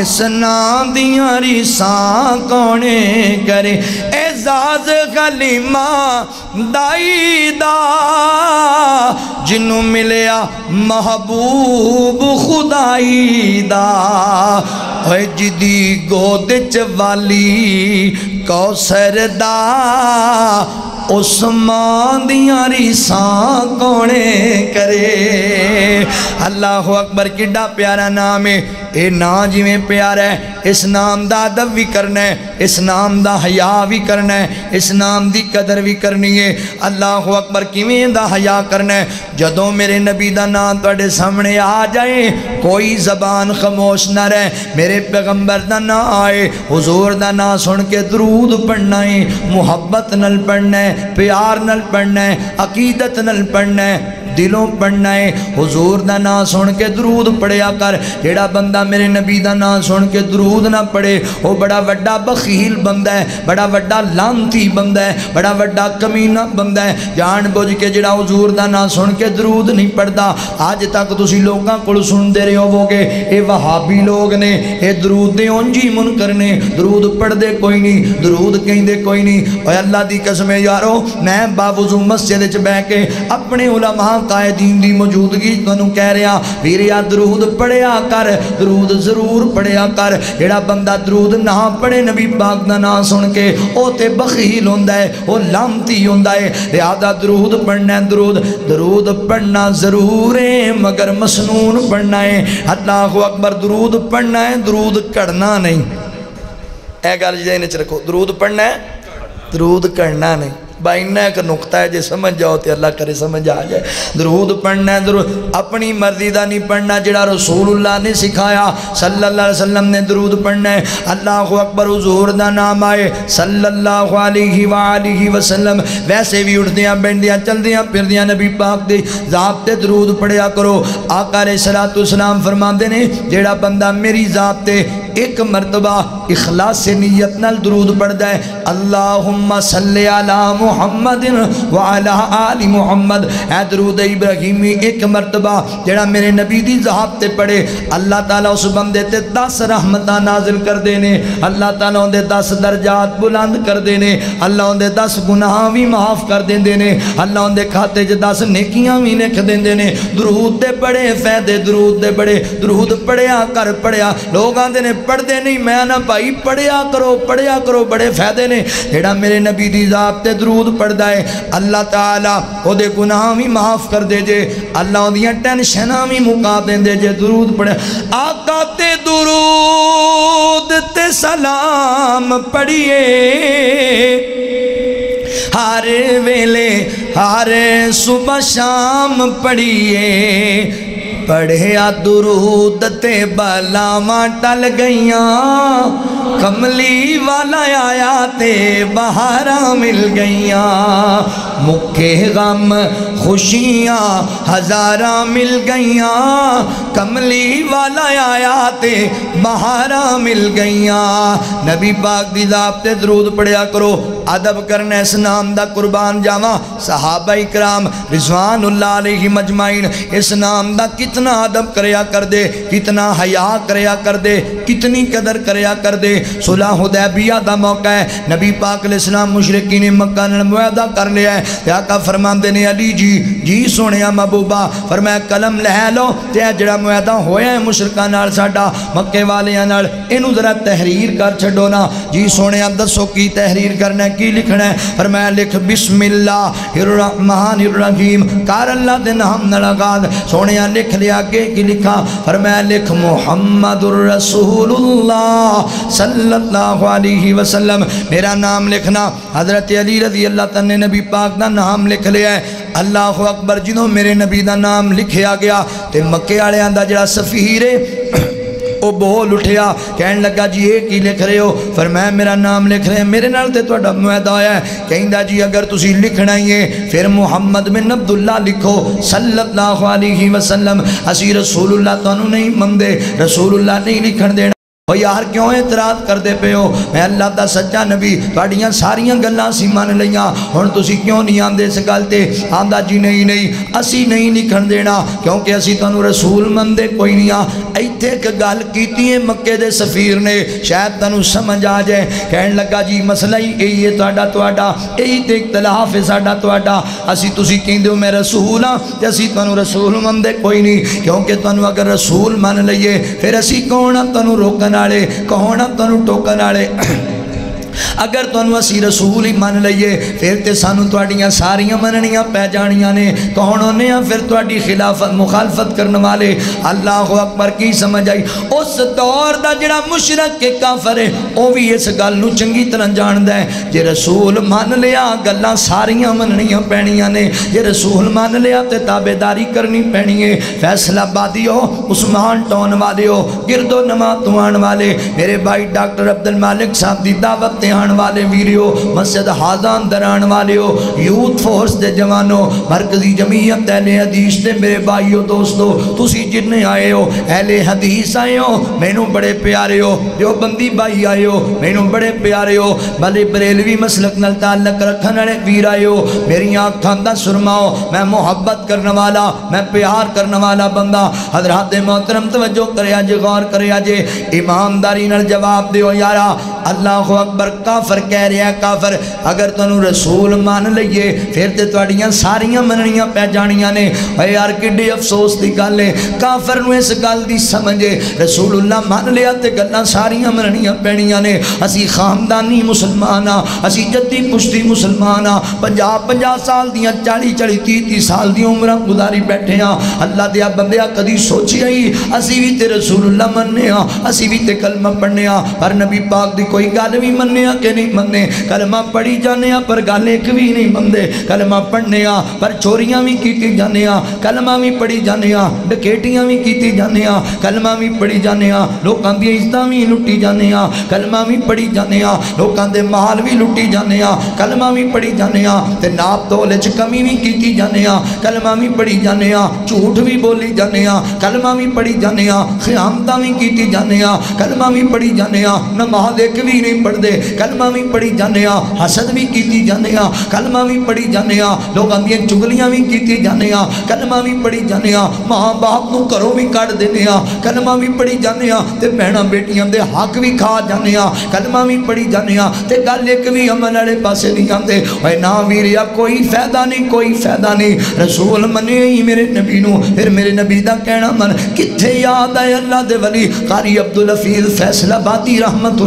इस नाम दिया रीसा कौने करे एजाज कलीमा दाई दा जिन्हों मिलया महबूब खुदाई दा जिदी गोद च वाली कौसर दा उस माँ दिया रीसा कौने करे? अल्लाह अकबर, किड्डा प्यारा नाम है। ये ना जिमें प्यारा है इस नाम का अदब भी करना है इस नाम का हया भी करना है इस नाम की कदर भी करनी है अल्लाह अकबर किमें हया करना है जदों मेरे नबी का नाम थोड़े सामने आ जाए कोई जबान खामोश न रहे मेरे पैगंबर का ना आए हुजूर का ना सुन के दरूद पढ़ना है मुहब्बत नल पढ़ना है प्यार नल पढ़ना है अकीदत नल पढ़ना है दिलों पढ़ना है। हजूर का ना सुन के दरूद पढ़िया कर। जेड़ा बंदा मेरे नबी का ना सुन के दरूद ना पढ़े, वो बड़ा वड्डा बखील बंदा है, बड़ा वड्डा लांती बंदा है, बड़ा वड्डा कमीना बंदा है। जान बुझ के जेड़ा हजूर का ना सुन के दरूद नहीं पढ़ता अज तक तुम लोगों को सुनते रहे होवोगे ये वहाबी लोग ने ये दरूद दे उंजी मुनकर ने। दरूद पढ़ते कोई नहीं, दरूद कहते कोई नहीं। अल्लाह की कसम यारो, मैं बाबूजू मस्जिद बह के अपने उलमा आकाए दीन की मौजूदगी तुम कह रहा, वीर दरूद पढ़िया कर, दरूद ज़रूर पढ़िया कर। जेड़ा बंदा दरूद ना पढ़े, नबी पाक का नाम सुन के वो तो बखील होंगे वो लामती होंगे लिहाजा दरूद पढ़ना दरूद दरूद पढ़ना ज़रूर है, मगर मसनून पढ़ना है। अल्लाह अकबर, दरूद पढ़ना है, दरूद कड़ना नहीं। गल च रखो, दरूद पढ़ना है, दरूद करना नहीं। भाई, इन्ना एक नुकता है, जे समझ जाओ तो अल्लाह करे समझ आ जाए। दरूद पढ़ना है, दरूद, अपनी मर्ज़ी का नहीं पढ़ना, जड़ा रसूलुल्लाह ने सिखाया, सल्लल्लाहु अलैहि वसल्लम ने दरूद पढ़ना है। अल्लाह अकबर, हजूर का नाम आए, सल्लल्लाहु अलैहि वसल्लम। वैसे भी उठदियाँ, बैठदियाँ, चलदियाँ, फिरदियाँ नबी पाक दे जात ते दरूद पढ़िया करो। आकार सलातु सलाम फरमाते ने, जेड़ा बंदा मेरी जात ते एक मरतबा इखलास नीयत नाल दरूद पढ़ता है अल्लाहुम्मा सल्ले मुहम्मद व अला आलि मुहम्मद। ए दरूद इब्राहिमी, एक मरतबा जेड़ा मेरे नबी दी ज़ात ते पढ़े। अल्लाह ताला उस बंदे ते 10 रहमतां नाजिल कर देने। अल्लाह ताला उनके 10 दर्जात बुलंद कर देने। अल्लाह उनके 10 गुनाह भी माफ़ कर देंदे ने। अल्लाह उनके खाते च 10 नेकियाँ भी लिख देंदे ने। दरूद दे बड़े फ़ायदे दरूद दे बड़े दरूद पढ़िया कर पढ़िया लोग आंदे ने पढ़ते नहीं, मैं ना भाई, पढ़िया करो पढ़िया करो, बड़े फ़ायदे ने। जेड़ा मेरे नबी की जात ते दरूद पढ़ता है, अल्लाह तला गुनाह भी माफ़ कर दे जे, अल्लाह ओदियाँ टेंशन भी मुका देंदे जे दरूद पढ़े। आका ते दरूद ते सलाम पढ़िए। हर वेले, हर सुबह शाम पढ़िए। पढ़िया दुरूद ते बलावा टल गईया। कमली वाला आया ते बहारा मिल गईया। मुखे गम खुशियाँ हजारा मिल गईया। कमली वाला आया ते बहारा मिल गईया। नबी पाक दी जाप ते दरूद पढ़िया करो। अदब करना इस नाम का कुर्बान जावा। सहाबा इकराम रिजवान अलैहि मजमाइन, इस नाम का कितना अदब करया कर दे कितना हया करया कर दे कितनी कदर करया कर दे सुलह हुदैबिया का मौका है। नबी पाक अलैहिस्सलाम मुशरिकी ने मक्का नाल मुआहदा कर लिया है। ते आका फरमांदे ने, अली जी जी सोहणिया महबूबा, फरमाया, कलम लै लो, ते जरा मुआहदा होया है मुशरकां साडा, मक्के नाल, इनू जरा तहरीर कर छड्डो ना। जी सोहणिया दसो की तहरीर करना है की लिखना है। फरमाया लिख बिस्मिल्लाहिर्रहमानिर्रहीम कर अल्लाह दे नाम नाल आगाज़ सोहणिया लिख लिया अगे की लिखा। फरमाया लिख, मुहम्मदुर रसूलुल्लाह वसल्लम। मेरा नाम लिखना। हज़रत अली रज़ी अल्लाह तन नबी पाक का नाम लिख लिया है। अल्लाह अकबर, जिन्हों मेरे नबी का नाम लिखिया गया। तो मक्के वालियाँ का जरा सफीर है वो बोल उठा कह लगा जी ये की लिख रहे हो फिर मैं मेरा नाम लिख रहा मेरे नाल तो थोड़ा है कहता जी अगर तुम लिखना ही है फिर मुहम्मद बिन अब्दुल्ला लिखो सल्लल्लाहु अलैहि वसल्लम असी रसूलुल्लाह तो नहीं मनते रसूलुल्लाह नहीं लिखण देना यार क्यों एतराज़ करते पे हो मैं अल्लाह का सच्चा नबी थोड़िया सारिया गल् मन लिया हूँ तुम क्यों नहीं आते इस गल से आंदा जी नहीं नहीं असी नहीं लिखन देना क्योंकि असी तुम रसूल मनते कोई नहीं आ इतने एक गल की मक्के के सफीर ने शायद तेन समझ आ जाए कह लगा जी मसला ही यही है थोड़ा यही तो इख्तलाफ है साडा असी तुम कहते हो मैं रसूल हाँ तो असी तुम रसूल मनते कोई नहीं क्योंकि तुम अगर रसूल मन लीए फिर असी कौन हाँ तुम रोकना वाले कौन तुम टोकन वाले अगर तुम असी रसूल ही मन लीए फिर तो सानू सारिया मननिया पै जानिया ने। कौन होने फिर थोड़ी खिलाफत, मुखालफत करने वाले। अल्लाह अकबर की समझ आई? उस दौर का जरा मुशरक काफर है वह भी इस गल चंगी तरह जानता है। जे रसूल मन लिया गल् सारिया मननिया पैनिया ने। जे रसूल मन लिया तो ताबेदारी करनी पैनी है। फैसलाबादी हो उस्मान टोन वाले हो, गिरदो नमा तुआन वाले। मेरे भाई डॉक्टर अब्दुल मालिक साहब की दावत आने वाले वीरियो, मस्जिद हाजा अंदर आने वाले हो यूथ फोर्स के जवानों, मरकजी जमीयत एले हदीस के मेरे भाईओ दोस्तों तुम जिन्हें आए हो एले हदीस आए हो, मैनू बड़े प्यारे हो, जो बंदी भाई आए हो, मैनू बड़े प्यारे हो, भले बरेलवी मसलक न तालक रखने वाले वीर आए हो मेरिया अखा का सुरमाओ मैं मुहब्बत करने वाला, मैं प्यार करने वाला बंदा, हजरात मोहतरम तवज्जो करे जे, गौर करे जे, ईमानदारी जवाब दो यारा, अल्लाह अकबर काफर कह रहा, काफर, अगर तुम रसूल मान लीए फिर तो सारिया मननिया पै जानिया ने। यार कि अफसोस की गल है काफर इस गल की समझ है रसूलुल्लाह मान लिया तो गल् सारिया मननिया पैनिया ने। असी खानदानी मुसलमान हाँ असी जद्दी पुश्ती मुसलमान हाँ पंजा पंजा साल दियाँ, चाली चाली, तीह तीह साल दी उम्र गुजारी बैठे हाँ अल्लाह दिया बंद कदी सोचिया ही, असी भी तो रसूलुल्लाह मन्ने हाँ असी भी तो कलमा पढ़ने पर नबी पाक की कोई गल भी मन्ने कि नहीं मन्ने? कलमा पढ़ी जाने पर गल एक भी नहीं मनते कलमा पढ़ने पर चोरियाँ भी की जाने कलमा भी पढ़ी जाने डकेटियाँ भी की जाने कलमा भी पढ़ी जाने लोगों की भी लुटी जाने कलमा भी पढ़ी जाने लोगों के माल भी लुटी जाने कलमा भी पढ़ी जाने तो नाप तोल च कमी भी की जाने कलमा भी पढ़ी जाने झूठ भी बोली जाने कलमा भी पढ़ी जाने खयामत भी की जाने कलमा भी पढ़ी जाने नमाज़ एक भी नहीं पढ़ते कलमा भी पढ़ी जाने हसद भी की जाने कलमा भी पढ़ी जाने लोगों दिन चुगलियाँ भी की जाने कलमा भी पढ़ी जाने माँ बाप को घरों भी कट देने कलमा भी पढ़ी जाने तो भैन बेटिया के हक भी खा जाने कलमा भी पढ़ी जाने तो गल एक भी अमल वाले पास नहीं आते ना वीरिया कोई फ़ायदा नहीं कोई फ़ायदा नहीं रसूल मने ही मेरे नबी न, फिर मेरे नबी का कहना मन कितने याद है अल्लाह के वली? कारी अब्दुल बाती रहमत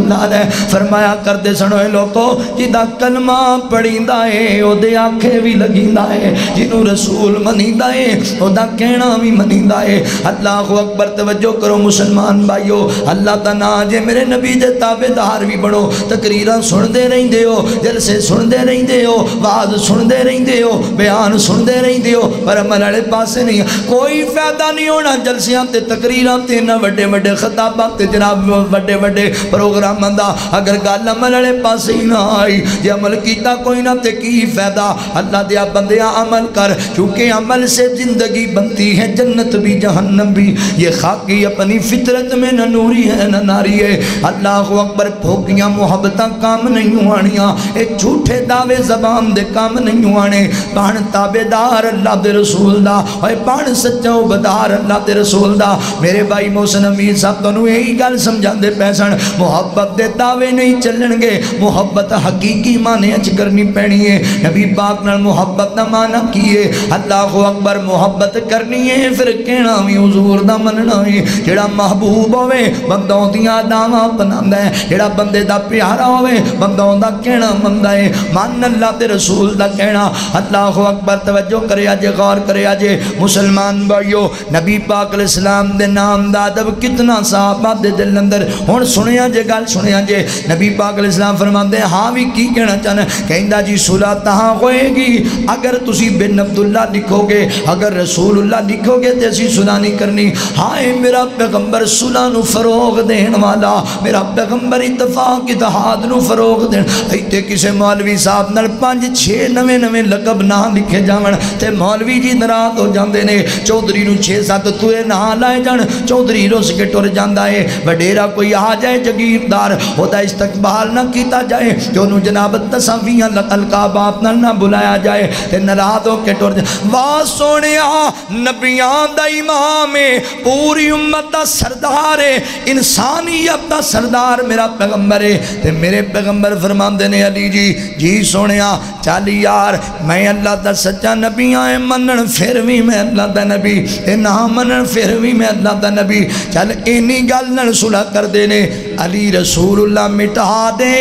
फरमाया करते सनो लोगो जिदा कलमा पढ़ीदा है ओदे आखे भी लगीदा है जिन्हों रसूल मनीदा है ओदा कहना भी मनीदा है अल्लाह अकबर तवज्जो करो मुसलमान भाइयों अल्लाह का ना जे मेरे नबी के ताबेदार भी बनो तकरीर सुनते रहते हो जलसे सुनते रहते हो वाद सुनते रहते हो बयान सुनते रहते हो पर अमल वाले पास नहीं कोई फ़ायदा नहीं होना जलसिया तकरीर इन्होंने व्डे व्डे खिताबा जनाब व्डे व्डे प्रोग्राम का अगर गल अमल वाले पास ही ना आई जे अमल किया कोई ना तो की फ़ायदा अल्लाह दिया बंद अमल कर क्योंकि अमल से ज़िंदगी बनती है जन्नत भी जहन्नम भी ये खाकी अपनी फितरत में न नूरी है न नारी है अल्लाह अकबर फोकियाँ मुहब्बत काम नहीं आनिया ये झूठे दावे जबान दे काम नहीं आने बन ताबेदार अल्लाह के रसूल का बन सच्चा बदार अल्लाह के रसूल का मेरे भाई मोहसन अमीर साहब तुम यही गल समझाते पै सन मुहब्बत के दावे नहीं चलणगे मुहब्बत हकीकी माने च करनी पैनी है नबी पाक न मुहब्बत का माना की है अल्लाह अकबर मुहब्बत करनी है फिर कहना भी हजूर का मनना है जोड़ा महबूब होवे बंदों दावा अपना है जोड़ा बंदे का प्यारा होवे, बंदों का कहना मनता है मन अल्लाह के रसूल का कहना, अल्लाह अकबर, तवज्जो करे जे गौर करे जे मुसलमान भाइयों, नबी पाक इस्लाम के नाम का अदब कितना साहबा के दिल अंदर। हूँ सुनिया जे गल सुनिया जे नबी पाक इस्लाम फरमाते हाँ भी की कहना चाहना? कहता जी, सुलह तहाँ होएगी। अगर तुम बिन अब्दुल्ला लिखोगे, अगर रसूल उल्ला लिखोगे तो असी सुलह नहीं करनी। हाँ मेरा पैगंबर सुलह फरोग देने वाला, मेरा पैगंबर इतफाक इतहाद फरोग देन इतने किसी मौलवी साहब न पाँच छे नवे नवे लकब ना लिखे जावन तो मौलवी जी नाराज़ हो जाते हैं चौधरी छे सत्त तुए ना लाए जान चौधरी रुस के टुर जाता है वडेरा कोई आ जाए जगीरदार वह इस्तकबाल ना किया जाए तो उन्होंने जनाब दसा भी अलका बाप ना बुलाया जाए तो नाराज़ होकर टुर जाए वाह सोने नबिया का है पूरी उम्मत का सरदार है इंसानियत का सरदार मेरा पैगंबर है तो मेरे पैगंबर फरमाते ने, अली जी जी सोने चल यार, मैं अल्लाह का सच्चा नबी आए मनन फिर भी मैं अल्लाह का नबी ना मन फिर भी मैं अल्लाह का नबी। चल इन्नी गल सुलह करते ने। अली रसूलुल्लाह मिटा दे।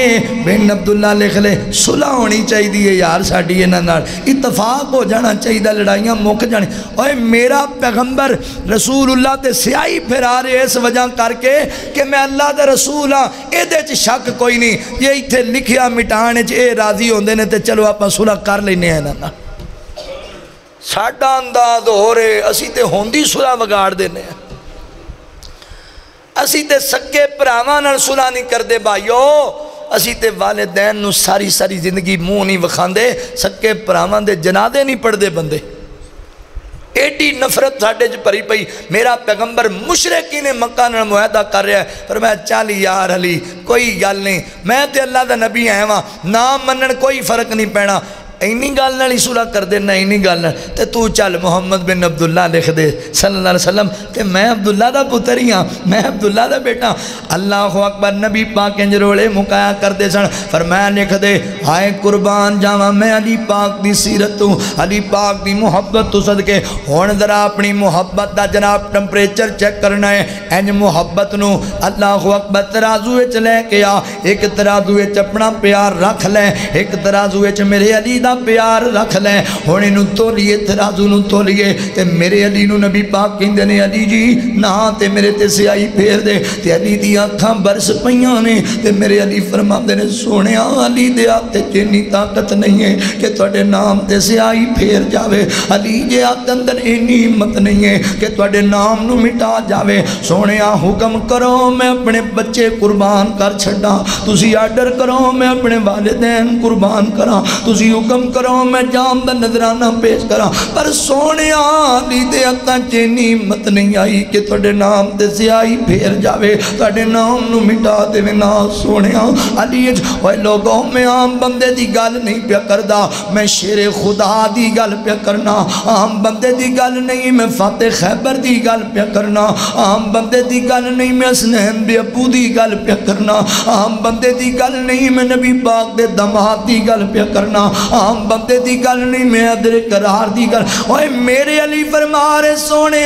बिन अब्दुल्ला लिख ले, सुलह होनी चाहिए यार साड़ी इन्होंने इतफाक हो जाना चाहिए लड़ाइयाँ मुक जाने। और मेरा पैगंबर रसूलुल्लाह ते स्याही फिरा रहे इस वजह करके कि मैं अल्लाह का रसूल हाँ ये शक कोई नहीं। जे इतने लिखिया मिटाने ये राज़ी होंगे ने तो चलो आप सुलह कर लें इन्होंने साडा अंदाज हो रहे असी तो होंगी सुलह विगाड़ देने असी तो सगे भरावान सुलह नहीं करते भाईओ असी तो वालदैन सारी सारी ज़िंदगी मुँह नहीं विखाते सके भरावान के जनादे नहीं पढ़ते बंदे एडी नफरत साढ़े च भरी पई मेरा पैगंबर मुशरकी ने मक्का न मुहदा कर रहा है पर मैं चल यार हली कोई गल नहीं मैं तो अल्लाह का नबी आया वहाँ ना मन कोई फ़र्क नहीं पैना इन्नी गल ही सुलह कर देना, इन्नी गल तो तू चल, मुहम्मद बिन अब्दुल्ला लिख दे सल्ला वसलम कि मैं अब्दुल्ला का पुत्र ही हाँ मैं अब्दुल्ला का बेटा। अल्लाह अकबर, नबी पाक इंज रोले मुकाया करते सन। पर मैं लिख दे आए कुर्बान जावा मैं अली पाक की सीरत तू, अली पाक की मुहब्बत तू सद के हूँ जरा अपनी मुहब्बत का जनाब टैम्परेचर चेक करना है। इंज मुहब्बत न अल्लाह अकबर तराजू लैके आ, एक तराजू अपना प्यार रख लै, एक तराजू मेरे अली का इन्ना प्यार रख लें। हूँ इन तोलीए तो राजू न तोलीए तो मेरे अली नबी पाक कहें अली जी, ना तो मेरे ते सियाई फेर दे। ते अली दखा बरस पे तो मेरे अली फरमाते ने सोने अली दे हथ इन्नी ताकत नहीं है कि थोड़े नाम से सियाई फेर जाए अली जे हथ अंदर इन्नी हिम्मत नहीं है कि थोड़े नाम न मिटा जाए सोने हुक्म करो, मैं अपने बच्चे कुर्बान कर छा तुम आर्डर करो, मैं अपने वालदैन कुर्बान करा। तुम हुक्म हुक्म करो, मैं जाम का नजराना पेश करा। पर सोने भी तो अत्ता च नीमत नहीं आई कि थोड़े नाम से सियाई फेर जाए थोड़े नाम न मिटा देवे ना सोने अली ओए लोगों, मैं आम बंदे की गल नहीं प्या करता मैं शेरे खुदा की गल प्या करना। आम बंदे की गल नहीं, मैं फाते खैबर की गल प्या करना। आम बंदे की गल नहीं, मैं स्नेहन बेअपू की गल प्या करना। आम बंदे की गल नहीं, मैं नबी बाग के दमाद की गल प्या करना। आम गुलाम बंदे की गल नहीं, मैं तेरे करार की गल। ओए, मेरे अली फरमा रहे सोने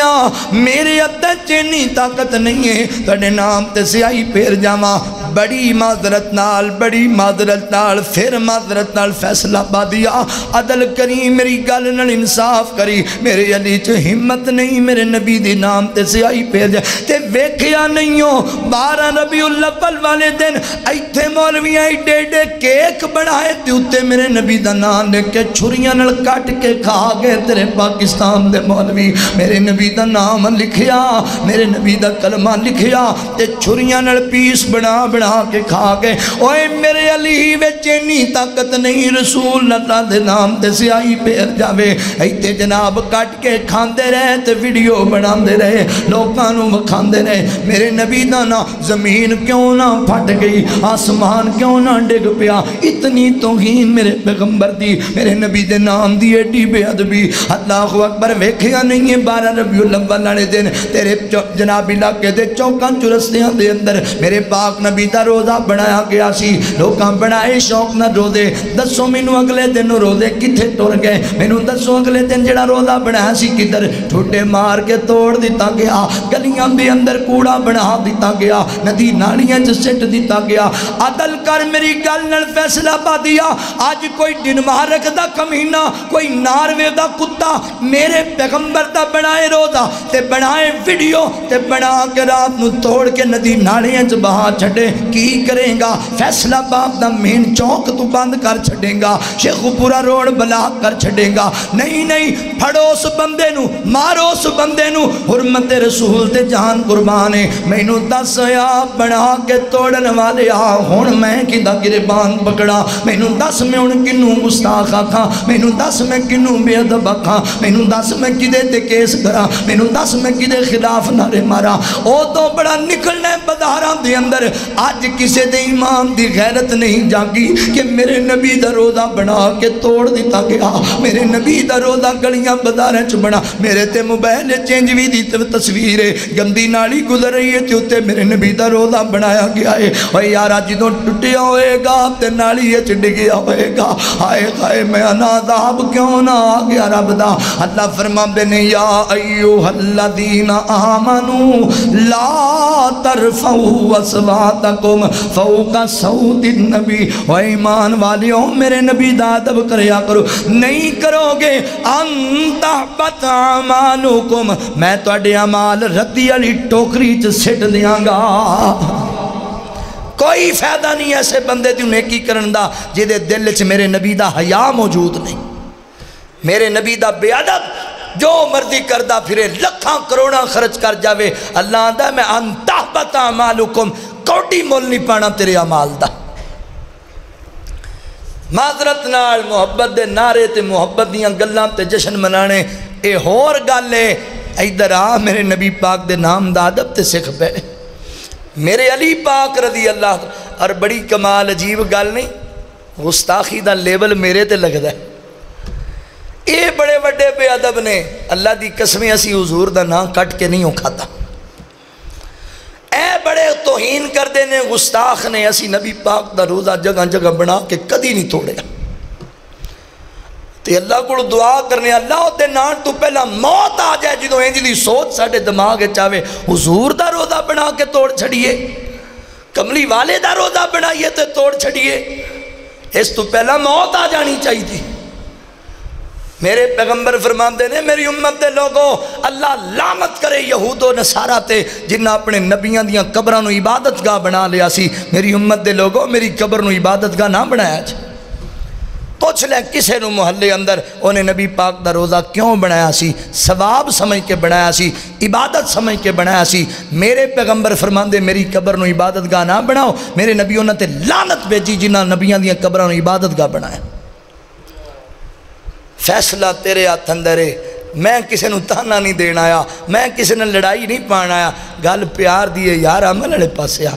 मेरे अद्दा चेनी ताकत नहीं है। तेरे नाम ते सियाई फेर जावा। बड़ी माजरत नाल, बड़ी माजरत नाल, फिर माजरत नाल फैसला पा दिया। अदल करी मेरी गल न इंसाफ करी। मेरे अली च हिम्मत नहीं, मेरे नबी दे नाम ते सियाई फेर जा। ते वेखिया नहीं हो बारह रबी उल्लपल वाले दिन इतने मौलवियाँ एडे एडे केक बनाए तो उत्ते मेरे नबी का नाम कुरान दे के छुरिया कट के खा गए तेरे पाकिस्तान के मौलवी। मेरे नबी का नाम लिखिया, मेरे नबी का कलमा लिखिया तो छुरिया पीस बना बना के खा गए। ओए मेरे अली बच्चे इन्नी ताकत नहीं रसूल, अल्लाह के नाम से सियाही फेर जाए इतने जनाब कट के खाते रहे तो वीडियो बनाते रहे लोगों विखाते रहे। मेरे नबी का ना ज़मीन क्यों ना फट गई, आसमान क्यों ना डिग पिया, इतनी तो ही मेरे पैगंबर दी मेरे नबी के नाम की एडी बेअदबी। अल्लाह अकबर वेखिया नहीं है, बारह रबी लंबल वाले दिन। तेरे चौ जनाब इलाके के चौकों चुरस्तिया के अंदर मेरे पाक नबी का रोज़ा बनाया गया सी। लोग बनाए शौक न रोज़े। दसो मैनू अगले दिन रोज़े कितने तुर गए? मैनू दसो अगले दिन जरा रोज़ा बनाया सी किधर ठुडे मार के तोड़ दिता गया। गलिया के अंदर कूड़ा बना दिता गया। नदी नालिया च सिट दिता गया। अदल कर मेरी गल फैसला पा दिया अज कोई दिन ਅਦਲ ਕਰ ਮੇਰੀ ਗੱਲ ਨਾਲ ਫੈਸਲਾ ਪਾ ਦਿਆ ਅੱਜ ਕੋਈ ਡਿਨਮਾਰਕ ਦਾ ਕਮੀਨਾ ਕੋਈ ਨਾਰਵੇ ਦਾ ਕੁੱਤਾ ਮੇਰੇ ਪੈਗੰਬਰ ਦਾ ਬਣਾਏ ਰੋਜ਼ਾ ਤੇ ਬਣਾਏ ਵੀਡੀਓ ਤੇ ਬਣਾ ਕੇ ਰਾਤ ਨੂੰ ਤੋੜ ਕੇ ਨਦੀ ਨਾਲੀਆਂ 'ਚ ਬਹਾ ਛੱਡੇ ਕੀ ਕਰੇਗਾ ਫੈਸਲਾ ਬਾਪ ਦਾ ਮੇਨ ਚੌਕ ਤੂੰ ਬੰਦ ਕਰ ਛੱਡੇਗਾ ਸ਼ੇਖੂਪੁਰਾ ਰੋਡ ਬਲਾਕ ਕਰ ਛੱਡੇਗਾ ਨਹੀਂ ਨਹੀਂ ਫੜੋ ਉਸ ਬੰਦੇ ਨੂੰ ਮਾਰੋ ਉਸ ਬੰਦੇ ਨੂੰ ਹੁਰਮਤ ਰਸੂਲ ਤੇ ਜਾਨ ਕੁਰਬਾਨ ਹੈ ਮੈਨੂੰ ਦੱਸ ਆ ਬਣਾ ਕੇ ਤੋੜਨ ਵਾਲਿਆ ਹੁਣ ਮੈਂ ਕਿਦਾ ਗਿਰਬਾਨ ਪਕੜਾ ਮੈਨੂੰ ਦੱਸ ਮੈਂ ਹੁਣ ਕਿਨੂੰ ਗੁਸਤਾਖ ਆਖਾਂ ਮੈਨੂੰ ਦੱਸ ਮੈਂ ਕਿਨੂੰ ਬੇਅਦਬ ਆਖਾਂ ਮੈਨੂੰ ਦੱਸ ਮੈਂ ਕਿਦੇ ਤੇ ਕੇਸ ਕਰਾਂ ਮੈਨੂੰ ਦੱਸ ਮੈਂ ਕਿਦੇ ਖਿਲਾਫ ਨਾਰੇ ਮਾਰਾਂ ਉਹ ਤੋਂ ਬੜਾ ਨਿਕਲਣਾ ਹੈ ਬਾਜ਼ਾਰਾਂ ਦੇ ਅੰਦਰ ਅੱਜ ਕਿਸੇ ਦੇ ਇਮਾਮ ਦੀ ਗੈਰਤ ਨਹੀਂ ਜਾਗੀ ਕਿ ਮੇਰੇ ਨਬੀ ਦਾ ਰੋਜ਼ਾ ਬਣਾ ਕੇ ਤੋੜ ਦਿੱਤਾ ਗਿਆ ਮੇਰੇ ਨਬੀ ਦਾ ਰੋਜ਼ਾ ਗਲੀਆਂ ਬਾਜ਼ਾਰਾਂ 'ਚ ਬਣਾ ਮੇਰੇ ਤੇ ਮੋਬਾਈਲ ਚੇਂਜ ਵੀ ਦੀ ਤ- ਤਸਵੀਰ ਹੈ ਗੰਦੀ ਨਾਲੀ ਗੁਜ਼ਰ ਰਹੀ ਹੈ ਤੇ ਉੱਤੇ ਮੇਰੇ ਨਬੀ ਦਾ ਰੋਜ਼ਾ ਬਣਾਇਆ ਗਿਆ ਹੈ ਓਏ ਯਾਰਾ ਜਦੋਂ ਟੁੱਟਿਆ ਹੋਏਗਾ ਤੇ ਨਾਲੀ ਵਿੱਚ ਡਿੱਗਿਆ ਹੋਏਗਾ देखा है मैं अनाजाब क्यों ना आ गया रब दा? अल्लाह फरमाबे ने, या अयो हल्ला दीना आमनू ला तरफुम फौका सऊदिन नबी। और ईमान वाले हो मेरे नबी का अदब करया करो। नहीं करोगे अंतमानुकुम मैं थोड़े अमाल रद्दी वाली टोकरी च सिट देंगा कोई फ़ायदा नहीं ऐसे बंदे की नेकी करन का दिल च मेरे नबी का हया मौजूद नहीं। मेरे नबी का बेअदब, जो मर्ज़ी करता फिरे, लखा करोड़ा खर्च कर जाए अल्लाह आंदा, मैं अंता पता माल हुकुम कौटी मुल नहीं पाना तेरे अमाल का माजरत नाल मुहब्बत के नारे तो मुहब्बत दलों तो जश्न मनाने ये होर गल है इधर आ मेरे नबी पाक के नाम का अदब तो सिख पे मेरे अली पाक रज़ी अल्लाह और बड़ी कमाल, अजीब गल नहीं। गुस्ताखी का लेवल मेरे ते लगता है। ये बड़े बड़े बेअदब ने, अल्लाह की कसमें असी हजूर का नाम कट के नहीं खाता ऐ बड़े तोहीन करते ने, गुस्ताख ने असी नबी पाक का रोज़ा जगह जगह बना के कदी नहीं तोड़िया तो अल्लाह को दुआ करने, अल्लाह के नाम तो पहला मौत आ जाए जो इंज की सोच साढ़े दिमाग आवे। हजूर का रोज़ा बना के तोड़ छड़िए, कमली वाले का रोज़ा बनाइए तो तोड़ छड़िए। इस तो पहला मौत आ जानी चाहिए मेरे पैगंबर फरमाते ने, मेरी उम्मत के लोगों, अल्लाह लामत करे यहूदो नसारा ते, जिन्हें अपने नबिया दियाँ कबर इबादत गाह बना लिया मेरी उम्मत के लोगों, मेरी कबर इबादत गाह ना बनाया पुछ लें, किसी मुहल्ले अंदर? उन्हें नबी पाक का रोज़ा क्यों बनाया सी? सवाब समझ के बनाया सी, इबादत समझ के बनाया सी। मेरे पैगंबर फरमाते मेरी कबर इबादत गाह ना बनाओ। मेरे नबी उन्होंने लानत भेजी, जिन्हें नबिया दबर इबादत गाह बनाया। फैसला तेरे हथ मैं किसी ताना नहीं देना आया, मैं किसी ने लड़ाई नहीं पाना आया। गल प्यार दी है यार अमल वाले पास आ।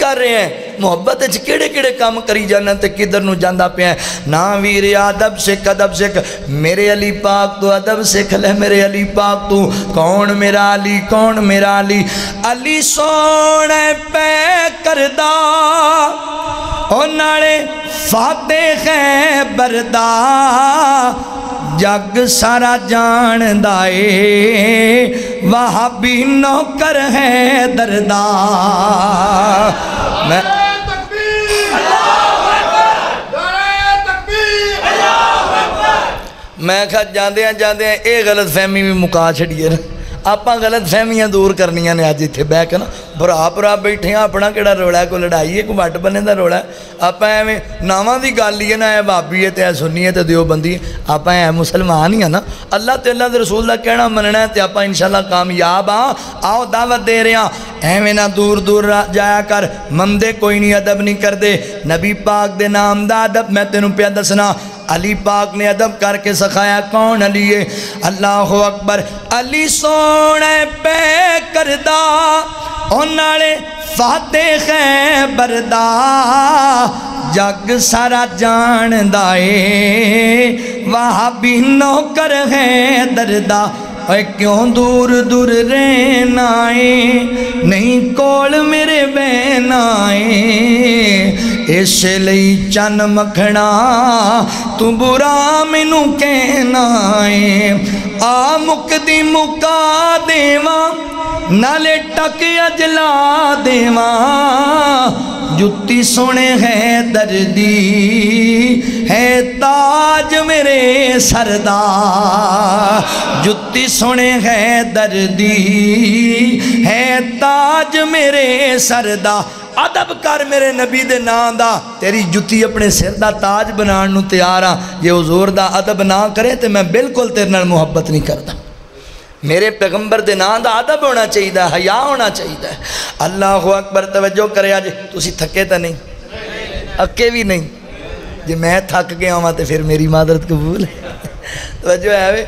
कर रहे हैं? मुहब्बत किड़े किड़े काम करी जाना तो किधर न पे ना वीर अदब सिख अदब सिख, मेरे अली पाक तू अदब सिख ले, मेरे अली पाक तू। कौन मेरा अली, कौन मेरा अली? अली सोने पै नाले फाते है बरदा जग सारा जानदा ए वहाबी नौकर है दरदा मैं मैं जाद जाद जाद्या ये गलत फहमी भी मुका छड़िए। ना आप गलत फहमियाँ दूर करनिया ने अज इतने बह के ना भरा भरा बैठे हैं अपना कि रोला कोई लड़ाई है कोई वट बने का रोला आप एवं नावों की गल ही है ना भाभी है तो सुनी है तो दियो बंदी आप मुसलमान ही है ना अल्लाह तो अल्लाह के रसूल का कहना मनना है तो आप इंशाला कामयाब हाँ आओ दावत दे रहे हैं एवं ना दूर दूर जाया कर मंदे कोई नहीं अदब नहीं करते नबी पाक के नाम का अदब मैं तेन पे दसना अली पाक ने अदब करके सिखाया, कौन अली है? अल्लाह अकबर। अली सोने पे करदा नाले फाते है बरदा। जग सारा जानदा है वहाँ भी नौकर है दरदा। क्यों दूर दूर रहना है? नहीं कोल मेरे बहनाए इस चन मखना तू बुरा मैनू कहना है आ मुकदी मुका देवा नाले टक अजला देवा जुत्ती सोने है दर्दी है ताज मेरे सरदा जुत्ती सोने है दर्दी है ताज मेरे सरदा अदब कर मेरे नबी दे नाम दा। तेरी जुत्ती अपने सिर का ताज बनाने तैयार हाँ जे हजूर का अदब ना करे तो मैं बिल्कुल तेरे मुहब्बत नहीं करता मेरे पैगंबर के नाम का अदब होना चाहिए हया होना चाहिए अल्लाह अकबर, तवज्जो करे अज तुम थके तो नहीं? अके भी नहीं। जे मैं थक गया वहाँ तो फिर मेरी मादरत कबूल तवज्जो है वे।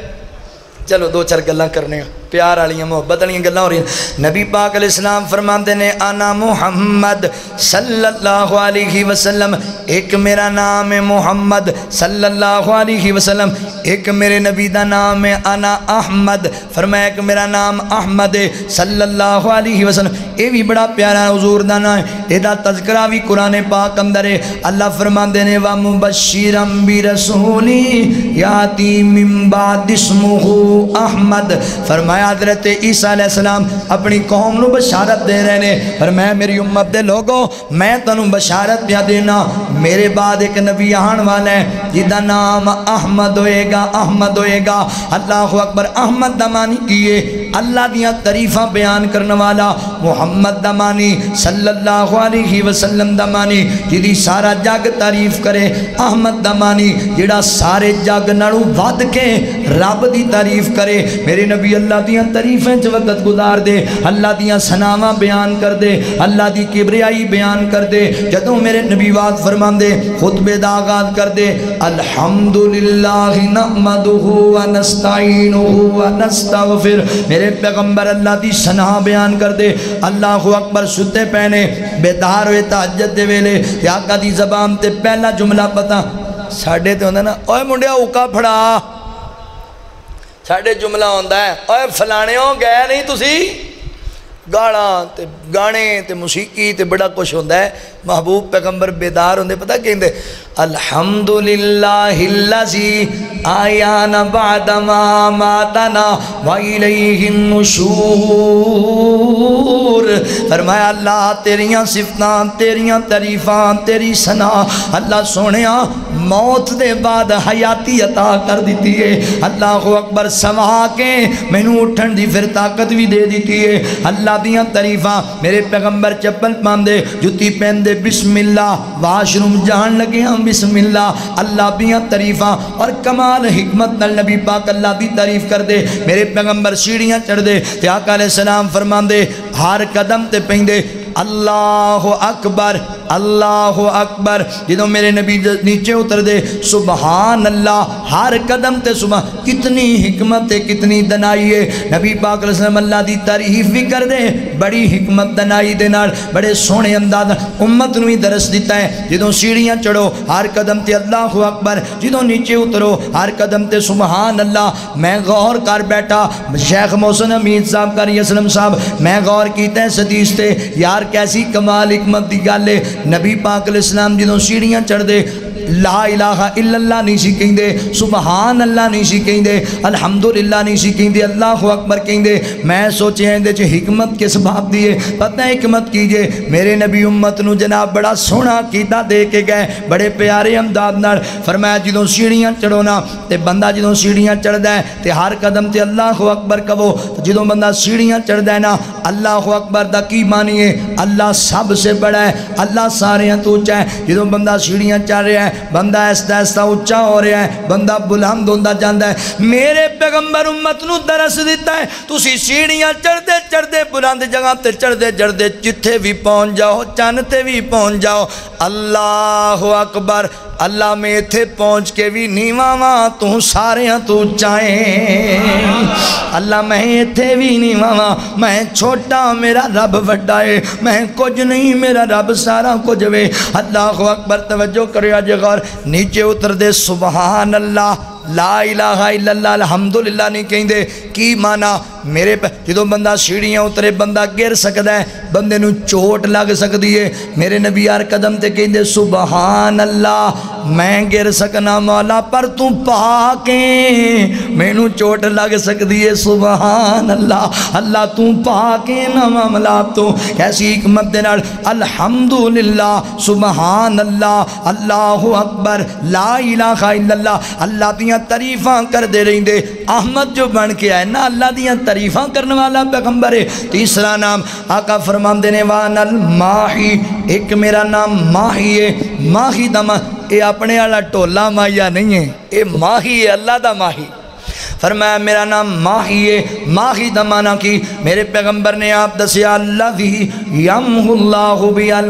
चलो, दो चार गल् करने प्यार वाली मुहब्बत वाली गल् हो रही नबी पाक इस्लाम फरमाते ने, आना मुहम्मद सल्लल्लाहु अलैहि वसल्लम, एक मेरा नाम है मुहम्मद सल्लल्लाहु अलैहि वसल्लम, एक मेरे नबी का नाम है आना अहमद। फरमाया, एक मेरा नाम अहमद है सल्लल्लाहु अलैहि वसल्लम। ये भी बड़ा प्यारा हजूर का नाम है। यदा तस्करा भी कुरान पाक अंदर है। अल्लाह फरमाते ने, वा मुबशिरम बि रसूली याती मिम्बा दिस्मुहु अहमद। फरमाया फरमाया हज़रत ईसा अपनी कौम को बशारत दे रहे हैं पर मैं मेरी उम्मत के लोगों, मैं तुम बशारत पिया देना। मेरे बाद एक नबी आन वाला है, जिदा नाम अहमद होएगा अहमद होएगा। अल्लाह अकबर, अहमद दमानी किए अल्लाह दिया तरीफा बयान करने वाला मुहम्मद दमानी सल्लल्लाहु अलैहि वसल्लम दमानी जिदी सारा जग तारीफ़ करे। अहमद दमानी जिड़ा सारे जग नालों वध के, रब की तारीफ़ करे। मेरे नबी अल्लाह दियाँ तरीफें च वक्त गुजार दे। अल्लाह दियाँ सनावा बयान कर दे। अल्लाह की किबरियाई बयान कर दे। जदों मेरे नबीवाद फरमा दे खुतबे कर दे। फिर मेरे पैगंबर अल्लाह की सना बयान कर दे। अल्लाह अकबर सुते पैने बेदार हुए ताजत दे वेले। आका जबान पहला जुमला पता, साढ़े तो होंगे ना मुंडिया उका फड़ा। ਸਾਡੇ ਜੁਮਲਾ ਆਉਂਦਾ ਹੈ ਓਏ ਫਲਾਣਿਓ ਗਏ ਨਹੀਂ ਤੁਸੀਂ ਗਾਲਾਂ ਤੇ ਗਾਣੇ ਤੇ ਮੂਸੀਕੀ ਤੇ ਬੜਾ ਕੁਝ ਹੁੰਦਾ ਹੈ ਮਹਬੂਬ ਪੈਗੰਬਰ ਬੇਦਾਰ ਹੁੰਦੇ ਪਤਾ ਕਹਿੰਦੇ ਅਲਹਮਦੁਲਿਲਾਹਿਲਜ਼ੀ ਆਇਆਨਾ ਬਾਦਮਾ ਮਾਤਨਾ ਵਾਇਲੈਹਿਨ ਨਸ਼ੂਰ ਫਰਮਾਇਆ ਅੱਲਾ ਤੇਰੀਆਂ ਸਿਫਤਾਂ ਤੇਰੀਆਂ ਤਾਰੀਫਾਂ ਤੇਰੀ ਸਨਾ ਅੱਲਾ ਸੋਹਣਿਆ मौत दे बाद हयाती अता कर दी है। अल्लाह को अकबर समा के मैनू उठन की फिर ताकत भी दे दी है। अल्लाह दियाँ तारीफां मेरे पैगंबर चप्पल पाते जुत्ती पहनते बिस्मिल्ला वाशरूम जान लगे हम बिस्मिल्ला अल्लाह दियाँ तारीफां और कमाल हिकमत नल नबी पाक अल्लाह की तारीफ़ कर दे मेरे पैगंबर सीढ़ियाँ चढ़ते ते आका सलाम फरमाते हर कदम ते पेंदे, अल्लाह अकबर। अल्लाह अकबर। जो मेरे नबी नीचे उतर दे। सुबहान अल्लाह हर कदम ते सुबह। कितनी हिकमत है, कितनी दनाई है। नबी पाक अल्लाह की तारीफ़ भी कर दे। बड़ी हिकमत दनाई दे बड़े सोहने अंदाज उम्मत न भी दरस दिता है। जो सीढ़ियाँ चढ़ो, हर कदम ते अल्लाह अकबर। जो नीचे उतरो, हर कदम ते सुबहान अल्लाह मैं गौर कर बैठा। शेख मोहसन अमीद साहब, कर असलम साहब, मैं गौर किया सतीश से यार कैसी कमाल हिकमत की गल है। नबी पाक इस्लाम जो सीढ़ियाँ चढ़ते ला इलाहा इल्लल्लाह नहीं सी कहेंगे सुबहान अल्लाह नहीं सी कहेंगे अल्हम्दुलिल्लाह नहीं सी कहेंगे अल्लाह अकबर कहेंगे मैं सोचे ये हिकमत किस बात दी है? पता है हिकमत कीजिए मेरे नबी उम्मत न जनाब बड़ा सोहना कीता दे के गए, बड़े प्यारे अंदाज न फरमाया जो सीढ़ियाँ चढ़ो ना तो बंदा जो सीढ़ियाँ चढ़ता है तो हर कदम से अल्लाह अकबर कहो जो बंदा सीढ़ियाँ चढ़ता है ना, अल्लाह अकबर का की मानिए? अल्लाह सबसे बड़ा है, अल्लाह सारे तो उच्चा है जो बंदा सीढ़ियाँ चढ़ रहा है बंदा ऐसा ऐसा उच्चा हो रहा है बंदा बुलंद होता जाता है मेरे पैगंबर उम्मत न दरस दिता है तुम सीढ़ियाँ चढ़ते चढ़ते बुलंद जगह ते चढ़ते चढ़ते जिथे भी पहुँच जाओ चन ते भी पहुँच जाओ। अल्लाह अकबर, अल्लाह में इतने पहुँच के भी नीवा वा, तू सारे तू चाहे अल्लाह मैं इतने भी नीवा वा, मैं छोटा मेरा रब व्डा है मैं कुछ नहीं, मेरा रब सारा कुछ वे अल्लाह अकबर तवज्जो करो जगह नीचे उतर दे सुबहान अल्लाह ला इलाहा इल्लल्लाह, अल्हम्दुलिल्लाह नहीं कहेंगे की माना मेरे जो बंदा सीढ़ियाँ उतरे, बंदा गिर है, बंदे चोट लग सकती है। मेरे नबी यार कदम ते कहेंगे सुबहान अल्लाह मैं गिर सकना मौला, पर तू पा के मैनू चोट लग सकती है सुबहान अल्लाह अल्लाह तू पा के ना मामला तो। कैसी हिकमत अल्हम्दुलिल्लाह सुबहान अल्लाह अल्लाह अकबर, ला इलाहा इल्लल्लाह, अल्लाह दियाँ तारीफा करते रहेंगे अहमद जो बन के आए ना अल्लाह दियाँ तारीफा करने वाला पैगंबर है तीसरा नाम आका फरमाते ने वाल माही एक मेरा नाम माही है माही दमा ये अपने वाला टोला माहिया नहीं है ये माही है अल्लाह का माही फरमाया, मेरा नाम माही है, माही दमाना की मेरे पैगंबर ने आप दसिया, अल्लाह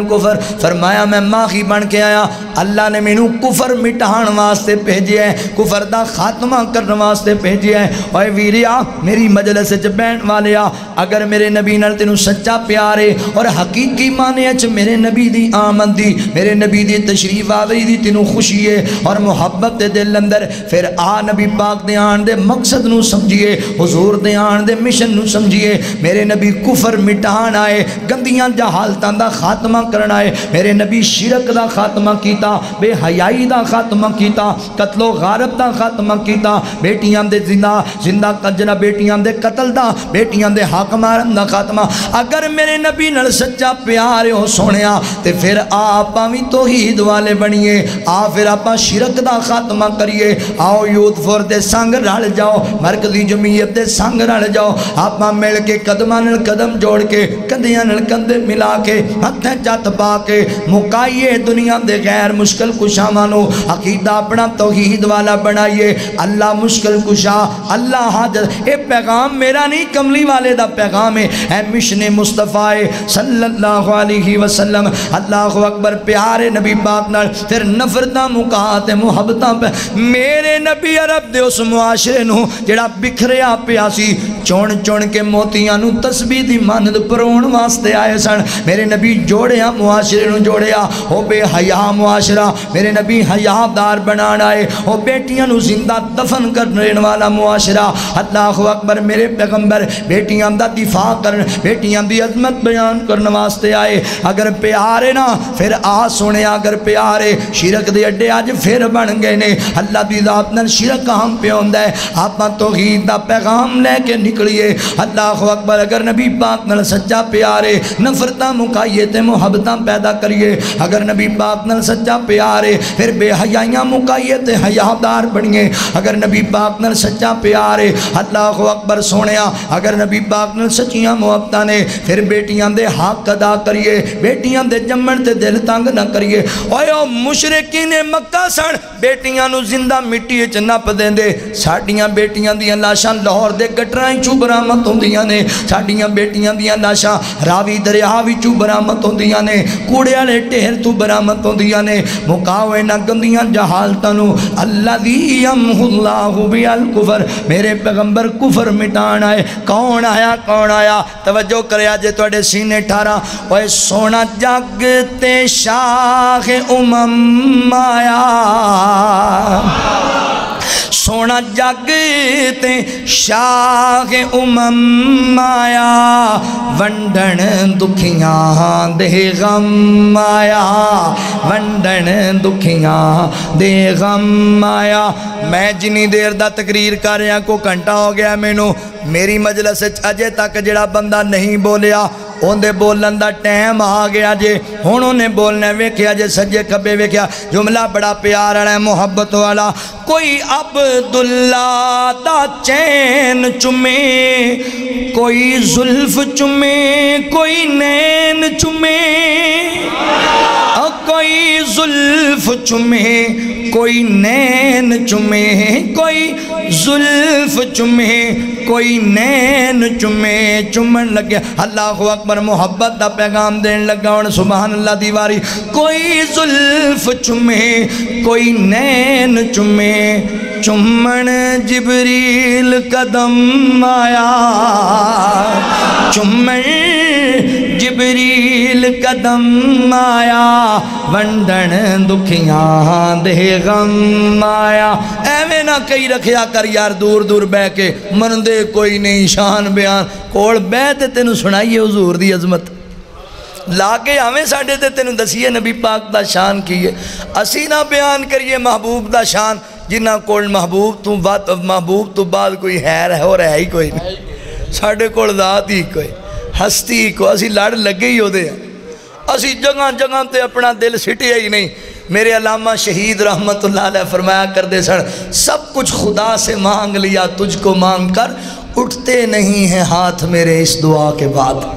कुफर। फरमाया, मैं माही बन के आया, अल्लाह ने मैनू कुफर मिटाण वास्ते भेजे है, कुफर का खात्मा करने वास्ते भेजे है। और वीरिया, मेरी मजलस बहन वाले आ अगर मेरे नबी नाल तेन सच्चा प्यार है, और हकीकी माने च मेरे नबी की आमद दी, मेरे नबी की तशरीफ़ आवरी दी तेन खुशी है, और मुहब्बत दिल अंदर, फिर आ नबी पाक दे आन दे मकसद न समझिए, हजूर दे आन दे मिशन न समझिए। मेरे नबी कुफर मिटान आए, गंदियाँ जहालतों का खात्मा करना आए। मेरे नबी शिरक का खात्मा किया बेहयाई का खात्मा किया कतलो गारब का खात्मा किया बेटियाँ दे ज़िंदा ज़िंदा कजना, बेटियाँ दे कतल का बेटियाँ दे हक मारन का खात्मा। अगर मेरे नबी न सच्चा प्यार हो सुने तो फिर आप भी तोहीद वाले बनीए। आ फिर आप शिरक का खात्मा करिए। आओ यूथफुर के संग रल जाओ जाओ जमीयत के संग रल जाओ। आप मिल के कदम कदम जोड़ के कंधिया कंधे मिला के हथ चत पा के मुकाइए दुनिया के गैर मुश्किल कुशावान अकीदा अपना तोहीद वाला बनाइए अल्लाह मुश्किल कुशा, अल्लाह हाजर ये पैगाम मेरा नहीं, कमली वाले का पैगाम है। है मिशन मुस्तफ़ा है, सल्लल्लाहु अलैहि वसल्लम। अल्लाह अकबर, प्यारे नबी फिर नफरत, मुकात, मुहब्बत मेरे नबी अरब दे उस मुआशरे ਨੂੰ ਜਿਹੜਾ ਬਿਖਰਿਆ ਪਿਆ ਸੀ ਚੁਣ ਚੁਣ ਕੇ ਮੋਤੀਆਂ ਨੂੰ ਤਸਬੀਹ ਦੀ ਮੰਨਦ ਪਰੋਣ ਵਾਸਤੇ ਆਏ ਸਨ ਮੇਰੇ ਨਬੀ ਜੋੜਿਆ ਮੁਆਸ਼ਰੇ ਨੂੰ ਜੋੜਿਆ ਉਹ ਬੇਹਯਾ ਮੁਆਸ਼ਰਾ ਮੇਰੇ ਨਬੀ ਹਯਾਦਾਰ ਬਣਾਉਣ ਆਏ ਉਹ ਬੇਟੀਆਂ ਨੂੰ ਜ਼ਿੰਦਾ ਦਫਨ ਕਰਨ ਵਾਲਾ ਮੁਆਸ਼ਰਾ ਅੱਲਾਹੁ ਅਕਬਰ ਮੇਰੇ ਪੈਗੰਬਰ ਬੇਟੀਆਂ ਦਾ ਦਿਫਾ ਕਰਨ ਬੇਟੀਆਂ ਦੀ ਅਜ਼ਮਤ ਬਿਆਨ ਕਰਨ ਵਾਸਤੇ ਆਏ ਅਗਰ ਪਿਆਰੇ ਨਾ ਫਿਰ ਆ ਸੁਣਿਆ ਅਗਰ ਪਿਆਰੇ ਸ਼ਿਰਕ ਦੇ ਅੱਡੇ ਅੱਜ ਫਿਰ ਬਣ ਗਏ ਨੇ ਅੱਲਾ ਦੀ ਜ਼ਾਤ ਨਾਲ ਸ਼ਿਰਕ ਆਮ ਪਿਆਉਂਦਾ ਹੈ आपा तोहीद का पैगाम लैके निकलीए। अल्लाह अकबर, अगर नबी पाक न सच्चा प्यार है, नफरत मुकाइए तो मुहब्बत पैदा करिए। अगर नबी पाक न सच्चा प्यार है, फिर बेहयाइया मुकाइए तो हयादार बनिए। अगर नबी पाक न सच्चा प्यार है, अल्लाह अकबर सोने अगर नबी पाक न सचिया मुहब्बत ने, फिर बेटिया के हक अदा करिए। बेटिया के जम्मन से दिल तंग न करिए। ओए मुशरकी ने मक्का सन बेटिया ज़िंदा मिट्टी च नप देंदे। साड़ियाँ ਬੇਟੀਆਂ ਦੀਆਂ ਲਾਸ਼ਾਂ ਲਾਹੌਰ ਦੇ ਗਟਰਾਂ ਵਿੱਚੋਂ ਬਰਾਮਦ ਹੁੰਦੀਆਂ ਨੇ ਸਾਡੀਆਂ ਬੇਟੀਆਂ ਦੀਆਂ ਲਾਸ਼ਾਂ ਰਾਵੀ ਦਰਿਆ ਵਿੱਚੋਂ ਬਰਾਮਦ ਹੁੰਦੀਆਂ ਨੇ ਕੂੜੇ ਵਾਲੇ ਢੇਰ ਤੋਂ ਬਰਾਮਦ ਹੁੰਦੀਆਂ ਨੇ ਮੁਕਾਓ ਇਹਨਾਂ ਗੰਦੀਆਂ ਜਹਾਲਤਾਂ ਨੂੰ ਅੱਲਾ ਦੀ ਯਮਹੁੱਲਾਹੂ ਬਿਅਲ ਕੁਫਰ ਮੇਰੇ ਪੈਗੰਬਰ ਕੁਫਰ ਮਿਟਾਣ ਆਏ ਕੌਣ ਆਇਆ ਕੌਣ ਆਇਆ ਤਵੱਜੋ ਕਰਿਆ ਜੇ ਤੁਹਾਡੇ ਸੀਨੇ ਠਾਰਾ ਓਏ ਸੋਨਾ ਜੱਗ ਤੇ ਸ਼ਾਹ ਉਮਮ ਆਇਆ सोना जग ते शाह उमम माया वंडन दुखिया दे गम माया वंडन दुखिया दे गम माया मैं जिनी देर का तकरीर कर रहा को घंटा हो गया मैनू मेरी मजलस अजे तक जड़ा बंदा नहीं बोलिया ਉਹਦੇ ਬੋਲਣ ਦਾ ਟਾਈਮ ਆ ਗਿਆ ਜੇ ਹੁਣ ਉਹਨੇ ਬੋਲਣਾ ਵੇਖਿਆ ਜੇ ਸੱਜੇ ਖੱਬੇ ਵੇਖਿਆ ਜੁਮਲਾ ਬੜਾ ਪਿਆਰ ਵਾਲਾ ਮੁਹੱਬਤ ਵਾਲਾ ਕੋਈ ਅਬਦੁੱਲਾ ਦਾ ਚੈਨ ਚੁਮੇ ਕੋਈ ਜ਼ੁਲਫ ਚੁਮੇ ਕੋਈ ਨੈਣ ਚੁਮੇ ਅ ਕੋਈ ਜ਼ੁਲਫ ਚੁਮੇ ਕੋਈ ਨੈਣ ਚੁਮੇ ਕੋਈ ਜ਼ੁਲਫ कोई नैन चुमे, चुमन लगे। अल्लाह अकबर मुहब्बत का पैगाम देन लगा हूँ सुबहान अल्लाह की कोई जुल्फ चुमे, कोई नैन चुमे। चुमन जिबरील कदम आया। चुमन जबरील कदम माया वंडन दुखिया दे गम माया एवें ना कई रखिया कर यार, दूर दूर बह के मन दे कोई नहीं, शान बयान। कोल बह ते तेन सुनाइए हजूर की अजमत। ला के आवे साढ़े तो तेन दसीए, नबी पाक का शान की है। असी ना बयान करिए महबूब का शान, जिन्हों को महबूब तू महबूब तो बाद कोई है और है ही कोई नहीं। साढ़े को ही कोई। ਹਸਤੀ ਕੋ ਅਸੀਂ ਲੜ ਲੱਗੇ ਹੀ ਉਹਦੇ ਆ ਅਸੀਂ ਜਗ੍ਹਾ ਜਗ੍ਹਾ ਤੇ ਆਪਣਾ ਦਿਲ ਸਿੱਟਿਆ ਹੀ नहीं मेरे अलामा शहीद रहमतुल्लाह अलैह फरमाया करते सन सब कुछ खुदा से मांग लिया तुझको मांग कर उठते नहीं हैं हाथ मेरे इस दुआ के बाद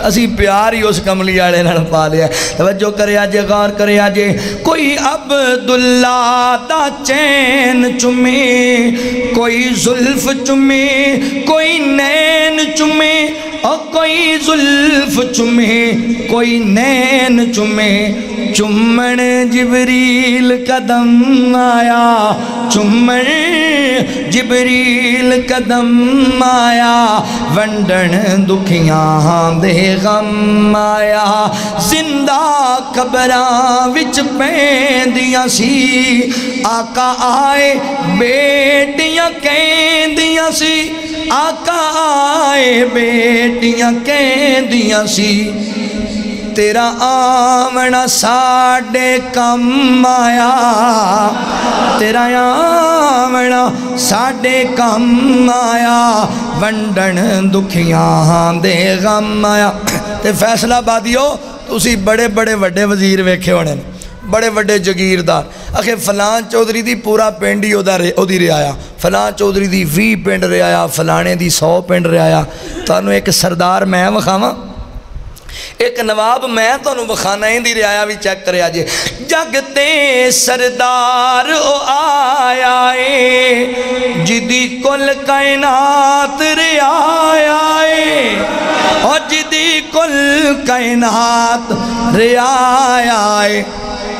ਅਸੀਂ ਪਿਆਰ ਹੀ ਉਸ ਕਮਲੀ ਵਾਲੇ ਨਾਲ ਪਾ ਲਿਆ ਤਵੱਜੋ ਕਰਿਆ ਜੇ ਗੌਰ ਕਰਿਆ ਜੇ ਕੋਈ ਅਬਦੁੱਲਾ ਦਾ ਚੈਨ ਚੁਮੇ ਕੋਈ ਜ਼ੁਲਫ ਚੁਮੇ ਕੋਈ ਨੈਣ ओ कोई जुल्फ चुमे, कोई नैन चुमे। चुम्मण जिबरील कदम आया चुम्मण जिबरील कदम आया। वंडन दुखियाँ दे गम आया। ज़िंदा कबरां विच पैंदियाँ सी। आका आए, बेटियाँ कहंदियाँ सी। आका आए बेटियाँ कहदियाँ सी तेरा आवना साडे कम आया तेरा आवना साडे कम आया वंडन दुखियाँ दे गम आया ते फैसला बादियो तुसी बड़े बड़े वड्डे वज़ीर वेखे होने बड़े व्डे जागीरदार। आखे फलान चौधरी दी पूरा पिंड ही ओदी रियाया फलान चौधरी दी वी पिंड रियाया फलाने की सौ पिंड रियाया थानू एक सरदार मैं विखावा। एक नवाब मैं थानू विखाना ही रियाया भी चेक कर जे। जगते सरदार ओ आया है जिदी कुल कायनात रियाया और जिदी कुल कैनात रियाया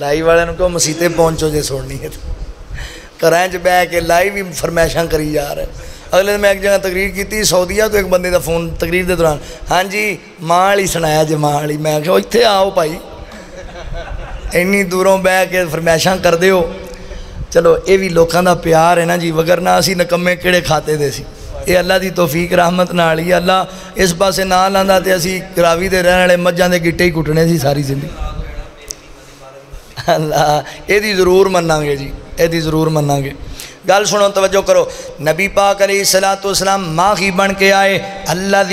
ਲਾਈਵ ਵਾਲਿਆਂ ਨੂੰ ਕਹੋ ਮਸੀਤੇ ਪਹੁੰਚੋ ਜੇ ਸੁਣਨੀ ਹੈ। ਘਰਾਂ 'ਚ ਬਹਿ ਕੇ ਲਾਈਵ ਹੀ ਫਰਮੈਸ਼ਾਂ ਕਰੀ ਜਾ ਰਹੇ। ਅਗਲੇ ਦਿਨ ਮੈਂ ਇੱਕ ਜਗ੍ਹਾ ਤਕਰੀਰ ਕੀਤੀ ਸਾਊਦੀਆ ਤੋਂ ਇੱਕ ਬੰਦੇ ਦਾ ਫੋਨ ਤਕਰੀਰ ਦੇ ਦੌਰਾਨ, ਹਾਂਜੀ, ਮਾਂ ਵਾਲੀ ਸੁਣਾਇਆ ਜੇ ਮਾਂ ਵਾਲੀ। ਮੈਂ ਕਿਹਾ ਇੱਥੇ ਆਓ ਭਾਈ। ਇੰਨੀ ਦੂਰੋਂ ਬਹਿ ਕੇ ਫਰਮੈਸ਼ਾਂ ਕਰਦੇ ਹੋ। ਚਲੋ, ਇਹ ਵੀ ਲੋਕਾਂ ਦਾ ਪਿਆਰ ਹੈ ਨਾ ਜੀ। ਵਗਰਨਾ ਅਸੀਂ ਨਕੰਮੇ ਕਿਹੜੇ ਖਾਤੇ ਦੇ ਸੀ। ਇਹ ਅੱਲਾ ਦੀ ਤੋਫੀਕ, ਰਹਿਮਤ ਨਾਲ ਹੀ ਅੱਲਾ ਇਸ ਪਾਸੇ ਨਾ ਲਾਂਦਾ ਤੇ ਅਸੀਂ ਰਾਵੀ ਦੇ ਰਹਿਣ ਵਾਲੇ ਮੱਝਾਂ ਦੇ ਗਿੱਟੇ ਹੀ ਕੁੱਟਣੇ ਸੀ ਸਾਰੀ ਜ਼ਿੰਦਗੀ। ज़रूर ਇਹਦੀ ਜ਼ਰੂਰ जी ए ज़रूर ਜ਼ਰੂਰ गल सुनो, तवज्जो करो। नबी पाक अली सलाम माही बन के आए अल्लाह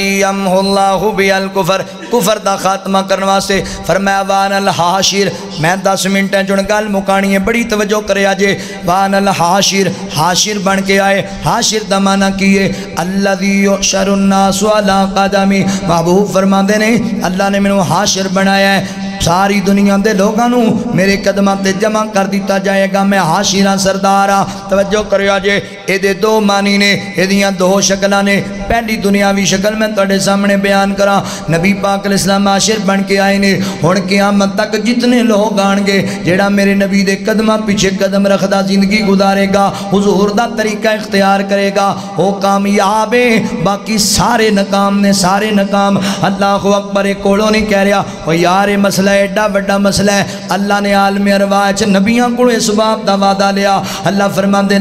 कुफर। कुफर का खात्मा करने वास्ते फरमाया वान अल हाशिर। मैं दस मिनटें चुन गल मुकानी है, बड़ी तवजो करे अजे वान अल हाशिर हाशिर बन के आए। हाशिर का माना की है अल्लाह सुला कादमी। महबूब फरमाते नहीं अल्लाह ने मैनू हाशिर बनाया है। सारी दुनिया के लोगों मेरे कदम से जमा कर दिता जाएगा। मैं हाशिरा सरदार हाँ तवज्जो करो जे ये दो मानी ने यदिया दो शक्ल ने। पहली दुनियावी शक्ल मैं थोड़े सामने बयान करा। नबी पाकल इस्लाम आशिर बन के आए ने हूँ क्यामत तक जितने लोग आने जोड़ा मेरे नबी के कदम पिछे कदम रखता ज़िंदगी गुजारेगा, हजूर का तरीका इख्तियार करेगा वो कामयाब है। बाकी सारे नाकाम ने सारे नाकाम। अल्लाह अकबर कोलों नहीं कह रहा वो यार मसला मसला है, एडा वा मसला है। अल्लाह ने आलम अरवाच नबिया को इस बाप का वादा लिया। अल्लाह फरमाते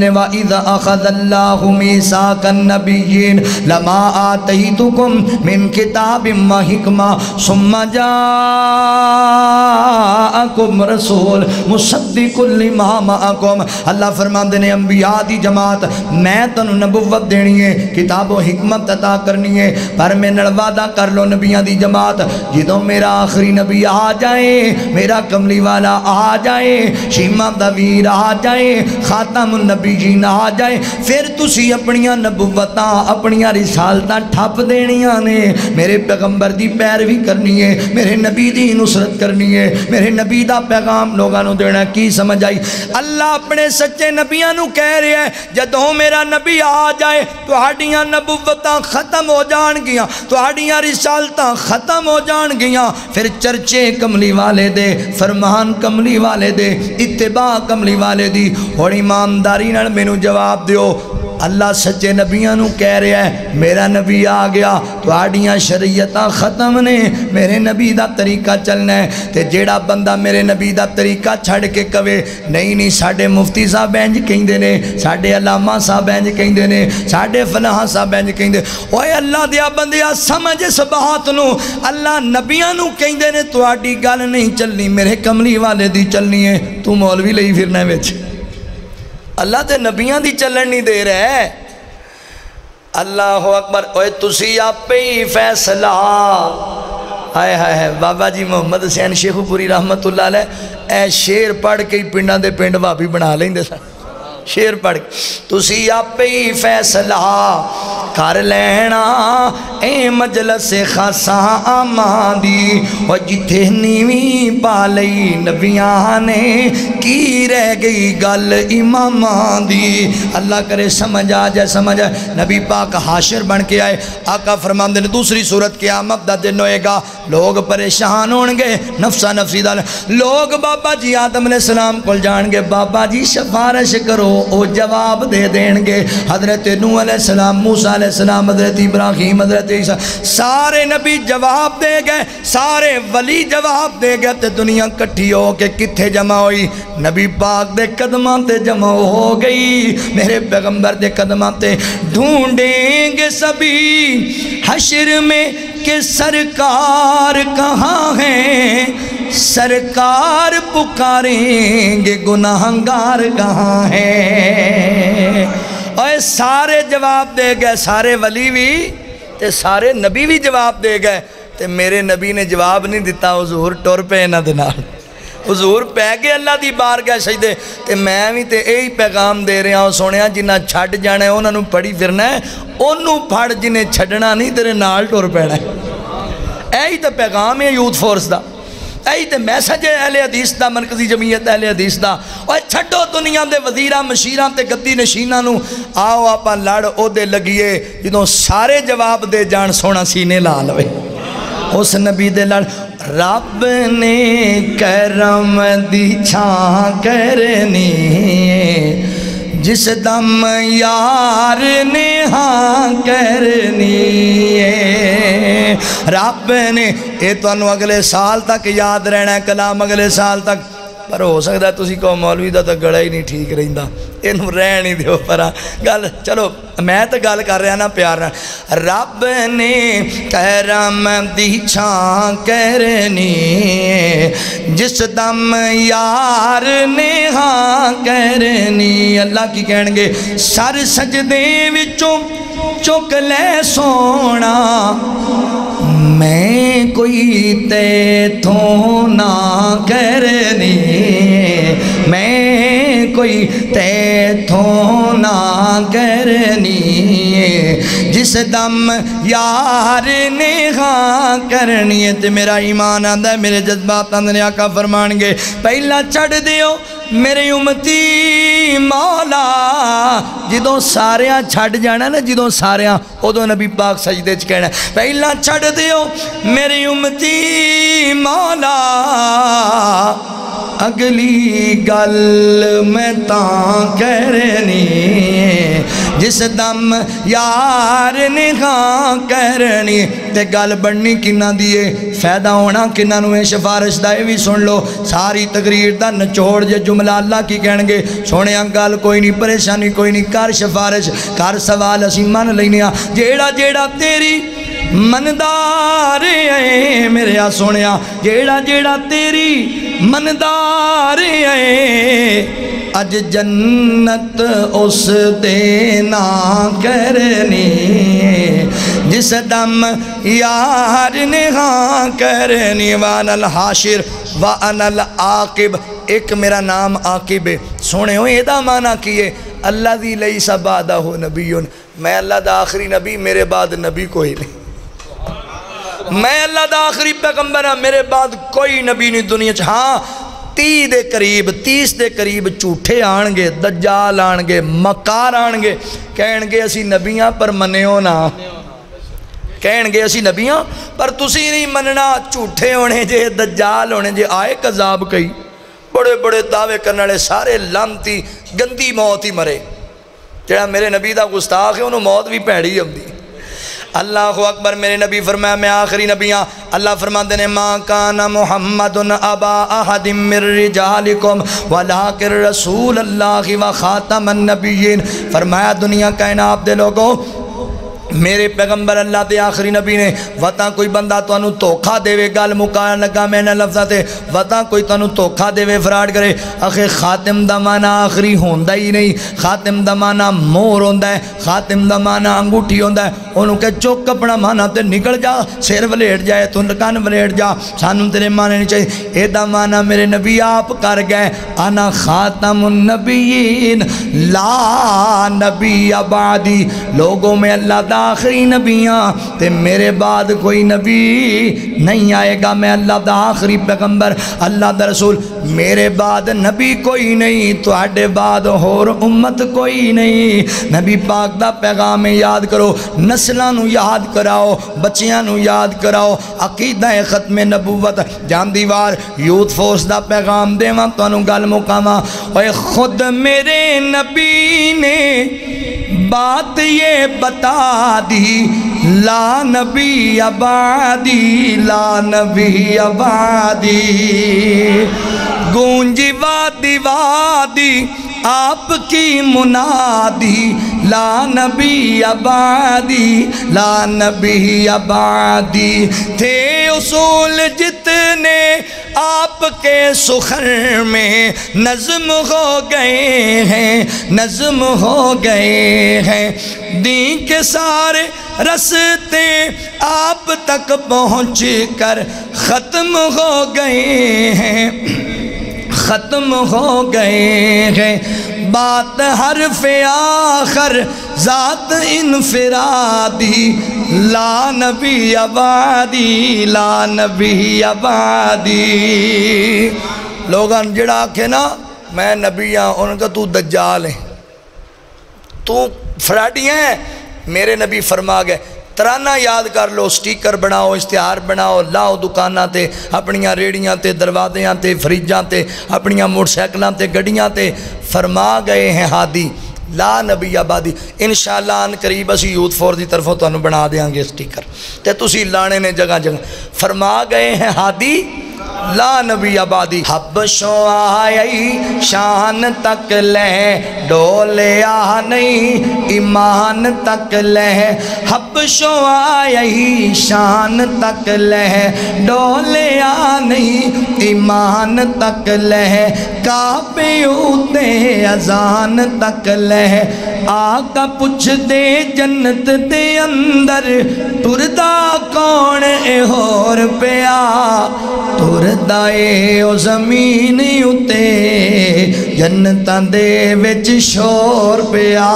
ने अंबिया जमात, मैं तेन नबुवत देनी है, किताबों हिकमत अदा करनी है, पर मेरे वादा कर लो नबिया की जमात। जो मेरा आखिरी नबी आ जाए, मेरा कमली वाला आ जाए, शीमा का वीर आ जाए, खातम नबी जी ना आ जाए। फिर तुम अपन नबूबत अपन रिसालत ठप देनिया ने। मेरे पैगंबर की पैरवी करनी है, मेरे नबी की नुसरत करनी है। मेरे नबी का पैगाम लोगों देना की समझ आई? अल्लाह अपने सच्चे नबिया कह रहा है, जदों मेरा नबी आ जाए तो नबूबत खत्म हो जाएगियाँ तो रिसालत खत्म हो जाएगियाँ फिर चर्चे कमली वाले दे, फरमान कमली वाले दे इतबा कमली वाले दी। हूँ ईमानदारी मैनू जवाब दियो। अल्लाह सच्चे नबिया कह रहा है, मेरा नबी आ गया थोड़िया शरीयत खत्म ने, मेरे नबी का तरीका चलना है तो जोड़ा बंदा मेरे नबी का तरीका छड़ के कवे, नहीं नहीं, साढ़े मुफ्ती साहब इंज कहें साढ़े अलामा साहब इंज कहें साढ़े फलाह साहब इंज कहते ओए अल्लाह दिया बंद समझ इस बात न, अल्लाह नबिया कहते ने थोड़ी गल नहीं चलनी, मेरे कमली वाले की चलनी है, तू मौलवी ली फिरना बच्चे अल्लाह तो नबिया की चलन नहीं दे रहा। है अल्लाह अकबर, ओए तुसी आपे ही फैसला। हाय हाय हाय, बाबा जी मोहम्मद हुसैन शेखपुरी रहमत ए शेर पढ़ के पिंडा के पिंड भाभी बना लेंगे सर शेर पढ़ ती आपे ही फैसला कर लेना ए मजलस खासा आमा दी, और जिथे नीवी पा ली नबिया ने, की रह गई गल इमामा दी? अल्लाह करे, समझ आ जाए, समझ आए नबी पाक हाशिर बन के आए। आका फरमाते ने, दूसरी सूरत क्यामत का दिन होएगा। लोग परेशान होंगे नफसा नफसी दाल लोग बाबा जी आदम ने सलाम को जाएँगे बाबा जी सिफारश करो वो जवाब दे देंगे हज़रत नूसम मूसा सलाम हज़रत इब्राहिम हज़रत ईसा सारे नबी जवाब दे गए सारे वली जवाब दे गए तो दुनिया कट्ठी हो के कितने जमा हुई नबी पाक दे कदमों से जमा हो गई मेरे पैगंबर दे कदमों से ढूंढेंगे सभी हशर में के सरकार कहाँ हैं? सरकार पुकारेंगे, गुनाहगार कहाँ हैं? और सारे जवाब दे गए, सारे वली भी, ते सारे नबी भी जवाब दे गए, ते मेरे नबी ने जवाब नहीं दिता उस होर टुर पे इन्होंने हजूर पै गए अल्लाह की बार गया सजदे। तो मैं भी तो यही पैगाम दे रहा हूँ जिन्हें छड़ जाने उन्होंने पढ़ी फिरना ओनू फड़ जिन्हें छड़ना नहीं, तेरे नाल टुर पैना यही तो पैगाम है यूथ फोर्स का यही तो मैसेज है अहले हदीस का मनकजी जमीयत अहले हदीस का और छो दुनिया के वज़ीर, मशीर तो गद्दी नशीना आओ आप लड़ ओदे लगिए जो सारे जवाब दे जा सोना सीने ला लवे। उस नबी दे लड़ रब ने करम दी छा करनी जिस दम यार ने हाँ। करनी रब ने यह तो अगले साल तक याद रहना कलाम अगले साल तक। ਯਾਦ ਰਹਿਣਾ ਹੈ ਕਲਾਮ ਅਗਲੇ ਸਾਲ ਤੱਕ ਪਰ ਹੋ ਸਕਦਾ ਤੁਸੀਂ ਕਹੋ ਮੌਲਵੀ ਦਾ ਤਾਂ ਗਲਾ ਹੀ ਨਹੀਂ ਠੀਕ ਰਹਿੰਦਾ ਇਹਨੂੰ ਰਹਿਣ ਹੀ ਦਿਓ ਪਰਾਂ ਗੱਲ ਚਲੋ ਮੈਂ ਤਾਂ ਗੱਲ ਕਰ ਰਿਹਾ ਨਾ ਪਿਆਰ ਨਾਲ ਰੱਬ ਨੇ ਕਰਮ ਦੀ ਛਾਂ ਕਰਨੀ ਜਿਸ ਦਮ ਯਾਰ ਨੇ ਹਾਂ ਕਰਨੀ ਅੱਲਾ ਕੀ ਕਹਿਣਗੇ ਸਰ ਸਜਦੇ ਵਿੱਚੋਂ ਚੁੱਕ ਲੈ ਸੋਣਾ मैं कोई ते थो ना करनी। मैं कोई ते थो ना करनी। जिस दम यार ने करनी है तो मेरा ईमान आंदा मेरे जज्बात आंदने आका फरमान गए पहला चढ़ दियो ਮੇਰੇ ਉਮਤੀ ਮੌਲਾ ਜਦੋਂ ਸਾਰਿਆਂ ਛੱਡ ਜਾਣਾ ਨਾ ਜਦੋਂ ਸਾਰਿਆਂ ਉਦੋਂ ਨਬੀ ਪਾਕ ਸਜਦੇ 'ਚ ਕਹਿਣਾ ਪਹਿਲਾਂ ਛੱਡ ਦਿਓ ਮੇਰੀ ਉਮਤੀ ਮੌਲਾ ਅਗਲੀ ਗੱਲ ਮੈਂ ਤਾਂ ਕਰਨੀ ਜਿਸ जिस दम यार ने हाँ कहनी ते गल बननी किन्ना फ़ायदा होना कि सिफारिश का यह भी सुन लो। सारी तकरीर का नचोड़ जो जुमला अल्लाह की कह गए सुने गल, कोई नहीं परेशानी, कोई नहीं कर सिफारिश। कर सवाल असी मन लेने जेड़ा जेड़ा तेरी मनदार है मेरे आ सुनिया जेड़ा जेड़ा तेरी मनदार है अज जन्नत उस देना करनी, जिस दम यार ने हाँ करनी अल हाशिर, व अनल आकिब, एक मेरा नाम आकिब है। सुने हो, एदा माना किए अल्लाह दी लई सबादा हो नबी मैं अल्लाह दा आखिरी नबी, मेरे बाद नबी कोई नहीं। मैं अल्लाह द आखिरी पैगंबर हाँ मेरे बाद कोई नबी नहीं दुनिया हाँ ਹਾਂ 30 ਦੇ ਕਰੀਬ 30 ਦੇ ਕਰੀਬ ਝੂਠੇ ਆਣਗੇ ਦੱਜਾਲ ਆਣਗੇ ਮਕਾਰ ਆਣਗੇ ਕਹਿਣਗੇ ਅਸੀਂ ਨਬੀਆਂ ਪਰ ਮੰਨਿਓ ਨਾ ਕਹਿਣਗੇ ਅਸੀਂ ਨਬੀਆਂ ਪਰ ਤੁਸੀਂ ਨਹੀਂ ਮੰਨਣਾ ਝੂਠੇ ਹੋਣੇ ਜੇ ਦੱਜਾਲ ਹੋਣੇ ਜੇ ਆਏ ਕਜ਼ਾਬ ਕਈ ਬੜੇ ਬੜੇ ਦਾਅਵੇ ਕਰਨ ਵਾਲੇ ਸਾਰੇ ਲਾਂਤੀ ਗੰਦੀ ਮੌਤ ਹੀ ਮਰੇ ਜਿਹੜਾ ਮੇਰੇ ਨਬੀ ਦਾ ਗੁਸਤਾਖ ਹੈ ਉਹਨੂੰ ਮੌਤ ਵੀ ਭੈੜੀ ਆਉਂਦੀ अल्लाह अकबर, मेरे नबी फरमाया, मैं आखिरी नबी हाँ। अल्लाह फरमाते ने माँ काना मोहम्मद रसूल अल्लाह व खातमन नबीन फरमाया, दुनिया कायनात दे लोगों मेरे पैगंबर अल्लाह के आखिरी नबी ने, वता कोई बंदा तू धोखा देवे, गल मुका लगा मैं इन्होंने लफजा से वता कोई तू धोखा देवे, फराड करे। आखिर खातिम का माना आखिरी होंदा ही नहीं, खातिम का माना मोहर होंदा है, खातिम का माना अंगूठी होंदा है। उन्होंने कह, चुक अपना माना तो निकल जा, सिर वलेट जाए, तू कन वलेट जा, सानू तेरे माने नहीं चाहिए। एदा माना मेरे नबी आप कर गए, आना खातम नबीन, ला नबी आबादी। लोगों में अल्लाह आखिरी नबी तो मेरे बाद कोई नबी नहीं आएगा। मैं अल्लाह का आखिरी पैगंबर, अल्लाह का रसूल, मेरे बाद नबी कोई नहीं थोड़े तो बाद होर उम्मत कोई नहीं। नबी पाक का पैगाम याद करो, नस्लों याद कराओ बच्चों याद कराओ। अकीदा है खत्मे नबूवत, जानी वार यूथ फोर्स का पैगाम देव तुम गल मुकाव। खुद मेरे नबी ने बात ये बता दी, ला नबी आबादी, ला नबी आबादी। गूंजी वादी वादी, आपकी मुनादी, ला नबी आबादी, ला नबी आबादी। थे उसूल जितने आपके सुखर में नज़म हो गए हैं, नज्म हो गए हैं। दी के सारे रस्ते आप तक पहुँच कर ख़त्म हो गए हैं, ख़त्म हो गए हैं। बात हरफ आखर, ज़ात इनफरादी, ला नबी आबादी ला नबी आबादी लोगन जड़ा आखे ना, मैं नबी हाँ उनका तू दज्जाल है, तू फ्राडी है? मेरे नबी फरमा गए तराना याद कर लो, स्टीकर बनाओ, इश्तहार बनाओ, लाओ दुकाना ते अपन रेहड़ियाँ ते दरवाज़ियाँ फ्रिजां ते अपन मोटरसाइकिलों ते, गड्डियाँ ते। फरमा गए हैं हादी। ला नबी आबादी इन शालान करीब असी यूथ फोर की तरफों तुम बना देंगे स्टीकर तो तुम लाने ने जगह जगह फरमा गए हैं हादी ला नबी आबादी हबशो आई शान तक ले डोले आ नहीं ईमान तक ले हबशो आई शान तक ले डोले आ नहीं ईमान तक लह उते अजान तक ले आका पुछ दे जन्नत दे अंदर, तुरदा कौन ए होर पिया तुरदा ए ओ ज़मीन उते, जन्नतां दे विच शोर पिया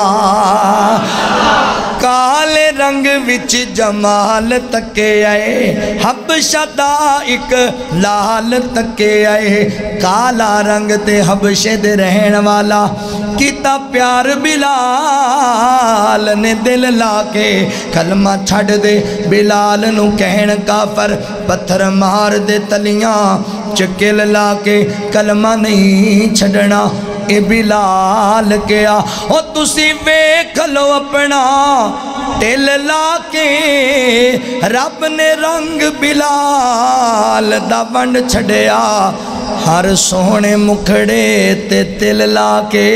काले रंग विच जमाल तके आए। हबशा इक लाल तके आए। काला रंग ते हबशे रहन वाला किता प्यार बिलाल ने दिल ला के कलमा छड़ दे बिलाल कहन काफर, पत्थर मार दे तलियाँ, चकिल ला के कलमा नहीं छड़ना। ए बिलाल क्या, ओ तुसी वेख लो अपना टिल ला के रब ने रंग बिलाल दा वंड छड़िया, हर सोहने मुखड़े ते तिल ला के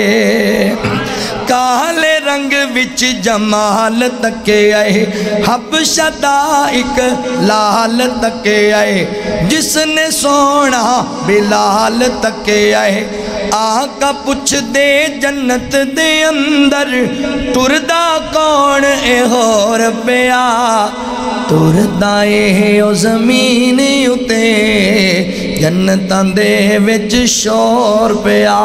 काले रंग विच जमाल तके आए, हबशा दा इक लाल तके आए। जिसने सोना बिलाल तके आए आका पुछ दे जन्नत दे अंदर तुरदा कौन ए होर पिया तुरदा ओ ज़मीन उते जन्नतां दे विच शोर पिया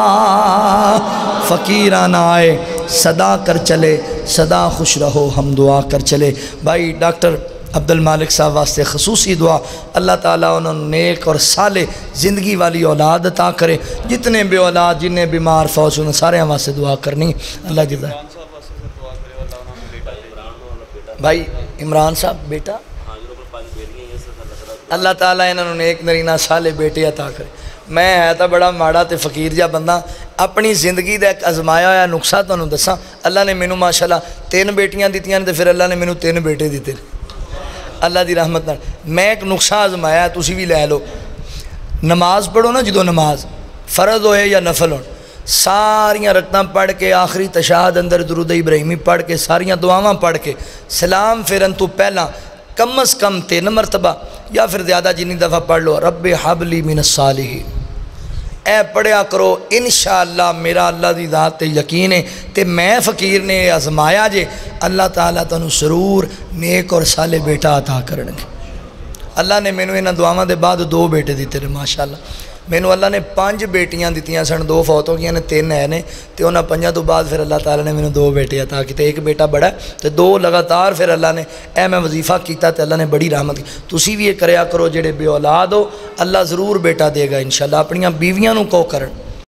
फ़कीरा ना आए सदा कर चले सदा खुश रहो हम दुआ कर चले भाई डॉक्टर अब्दुल मालिक साहब वास्ते खसूसी दुआ। अल्लाह ताला उन्होंने नेक और साले ज़िंदगी वाली औलाद अता करे। जितने भी औलाद, जिन्हें बीमार, फौज, उन्हें सारे वास्ते दुआ करनी। अल्लाह जी भाई, इमरान साहब, बेटा? अल्लाह ताला इन्होंने नेक नरीना साले बेटे अता करे। मैं है तो बड़ा माड़ा तो फकीर जहा बंदा। अपनी ज़िंदगी का एक अजमाया हुआ नुकसा तुम्हें दसा अल्लाह ने मैनू माशाला तीन बेटियाँ दित्तियाँ तो फिर अल्लाह ने मैनू तीन बेटे दिते अल्लाह की रहमत न मैं एक नुस्खा आजमाया तुम भी लै लो। नमाज़ पढ़ो ना जो नमाज़, फ़र्ज़ होए या नफल हो सारिया रत्त पढ़ के आखिरी तशाद अंदर दरुद इब्राहिमी पढ़ के, सारिया दुआव पढ़ के, सलाम फेरन तो पहला, कम अज़ कम तीन मरतबा, या फिर ज़्यादा जिनी दफ़ा पढ़ लो रब हबली मिन साली ए पढ़िया करो इन शाला मेरा अल्लाह की दात पर यकीन है तो मैं फ़कीर ने आजमाया जे, अल्लाह तला तुम ज़रूर नेक और साले बेटा अता करे अल्लाह ने मैनू इन्होंने दुआवों के बाद दो बेटे दिते माशाला मैनू अल्लाह ने पं बेटियाँ दित्तियाँ सन दो फौत हो गई ने तीन है ने तो उन्होंने पंजा तो बाद फिर अल्लाह तला ने मैंने दो बेटे अता कि एक बेटा बड़ा तो दो लगातार फिर अल्लाह ने ए मैं वजीफा किया तो अल्लाह ने बड़ी रहमत की तुम भी ये करो जे बे औलाद हो अल्लाह ज़रूर बेटा देगा इन शाला अपन बीवियाँ को करण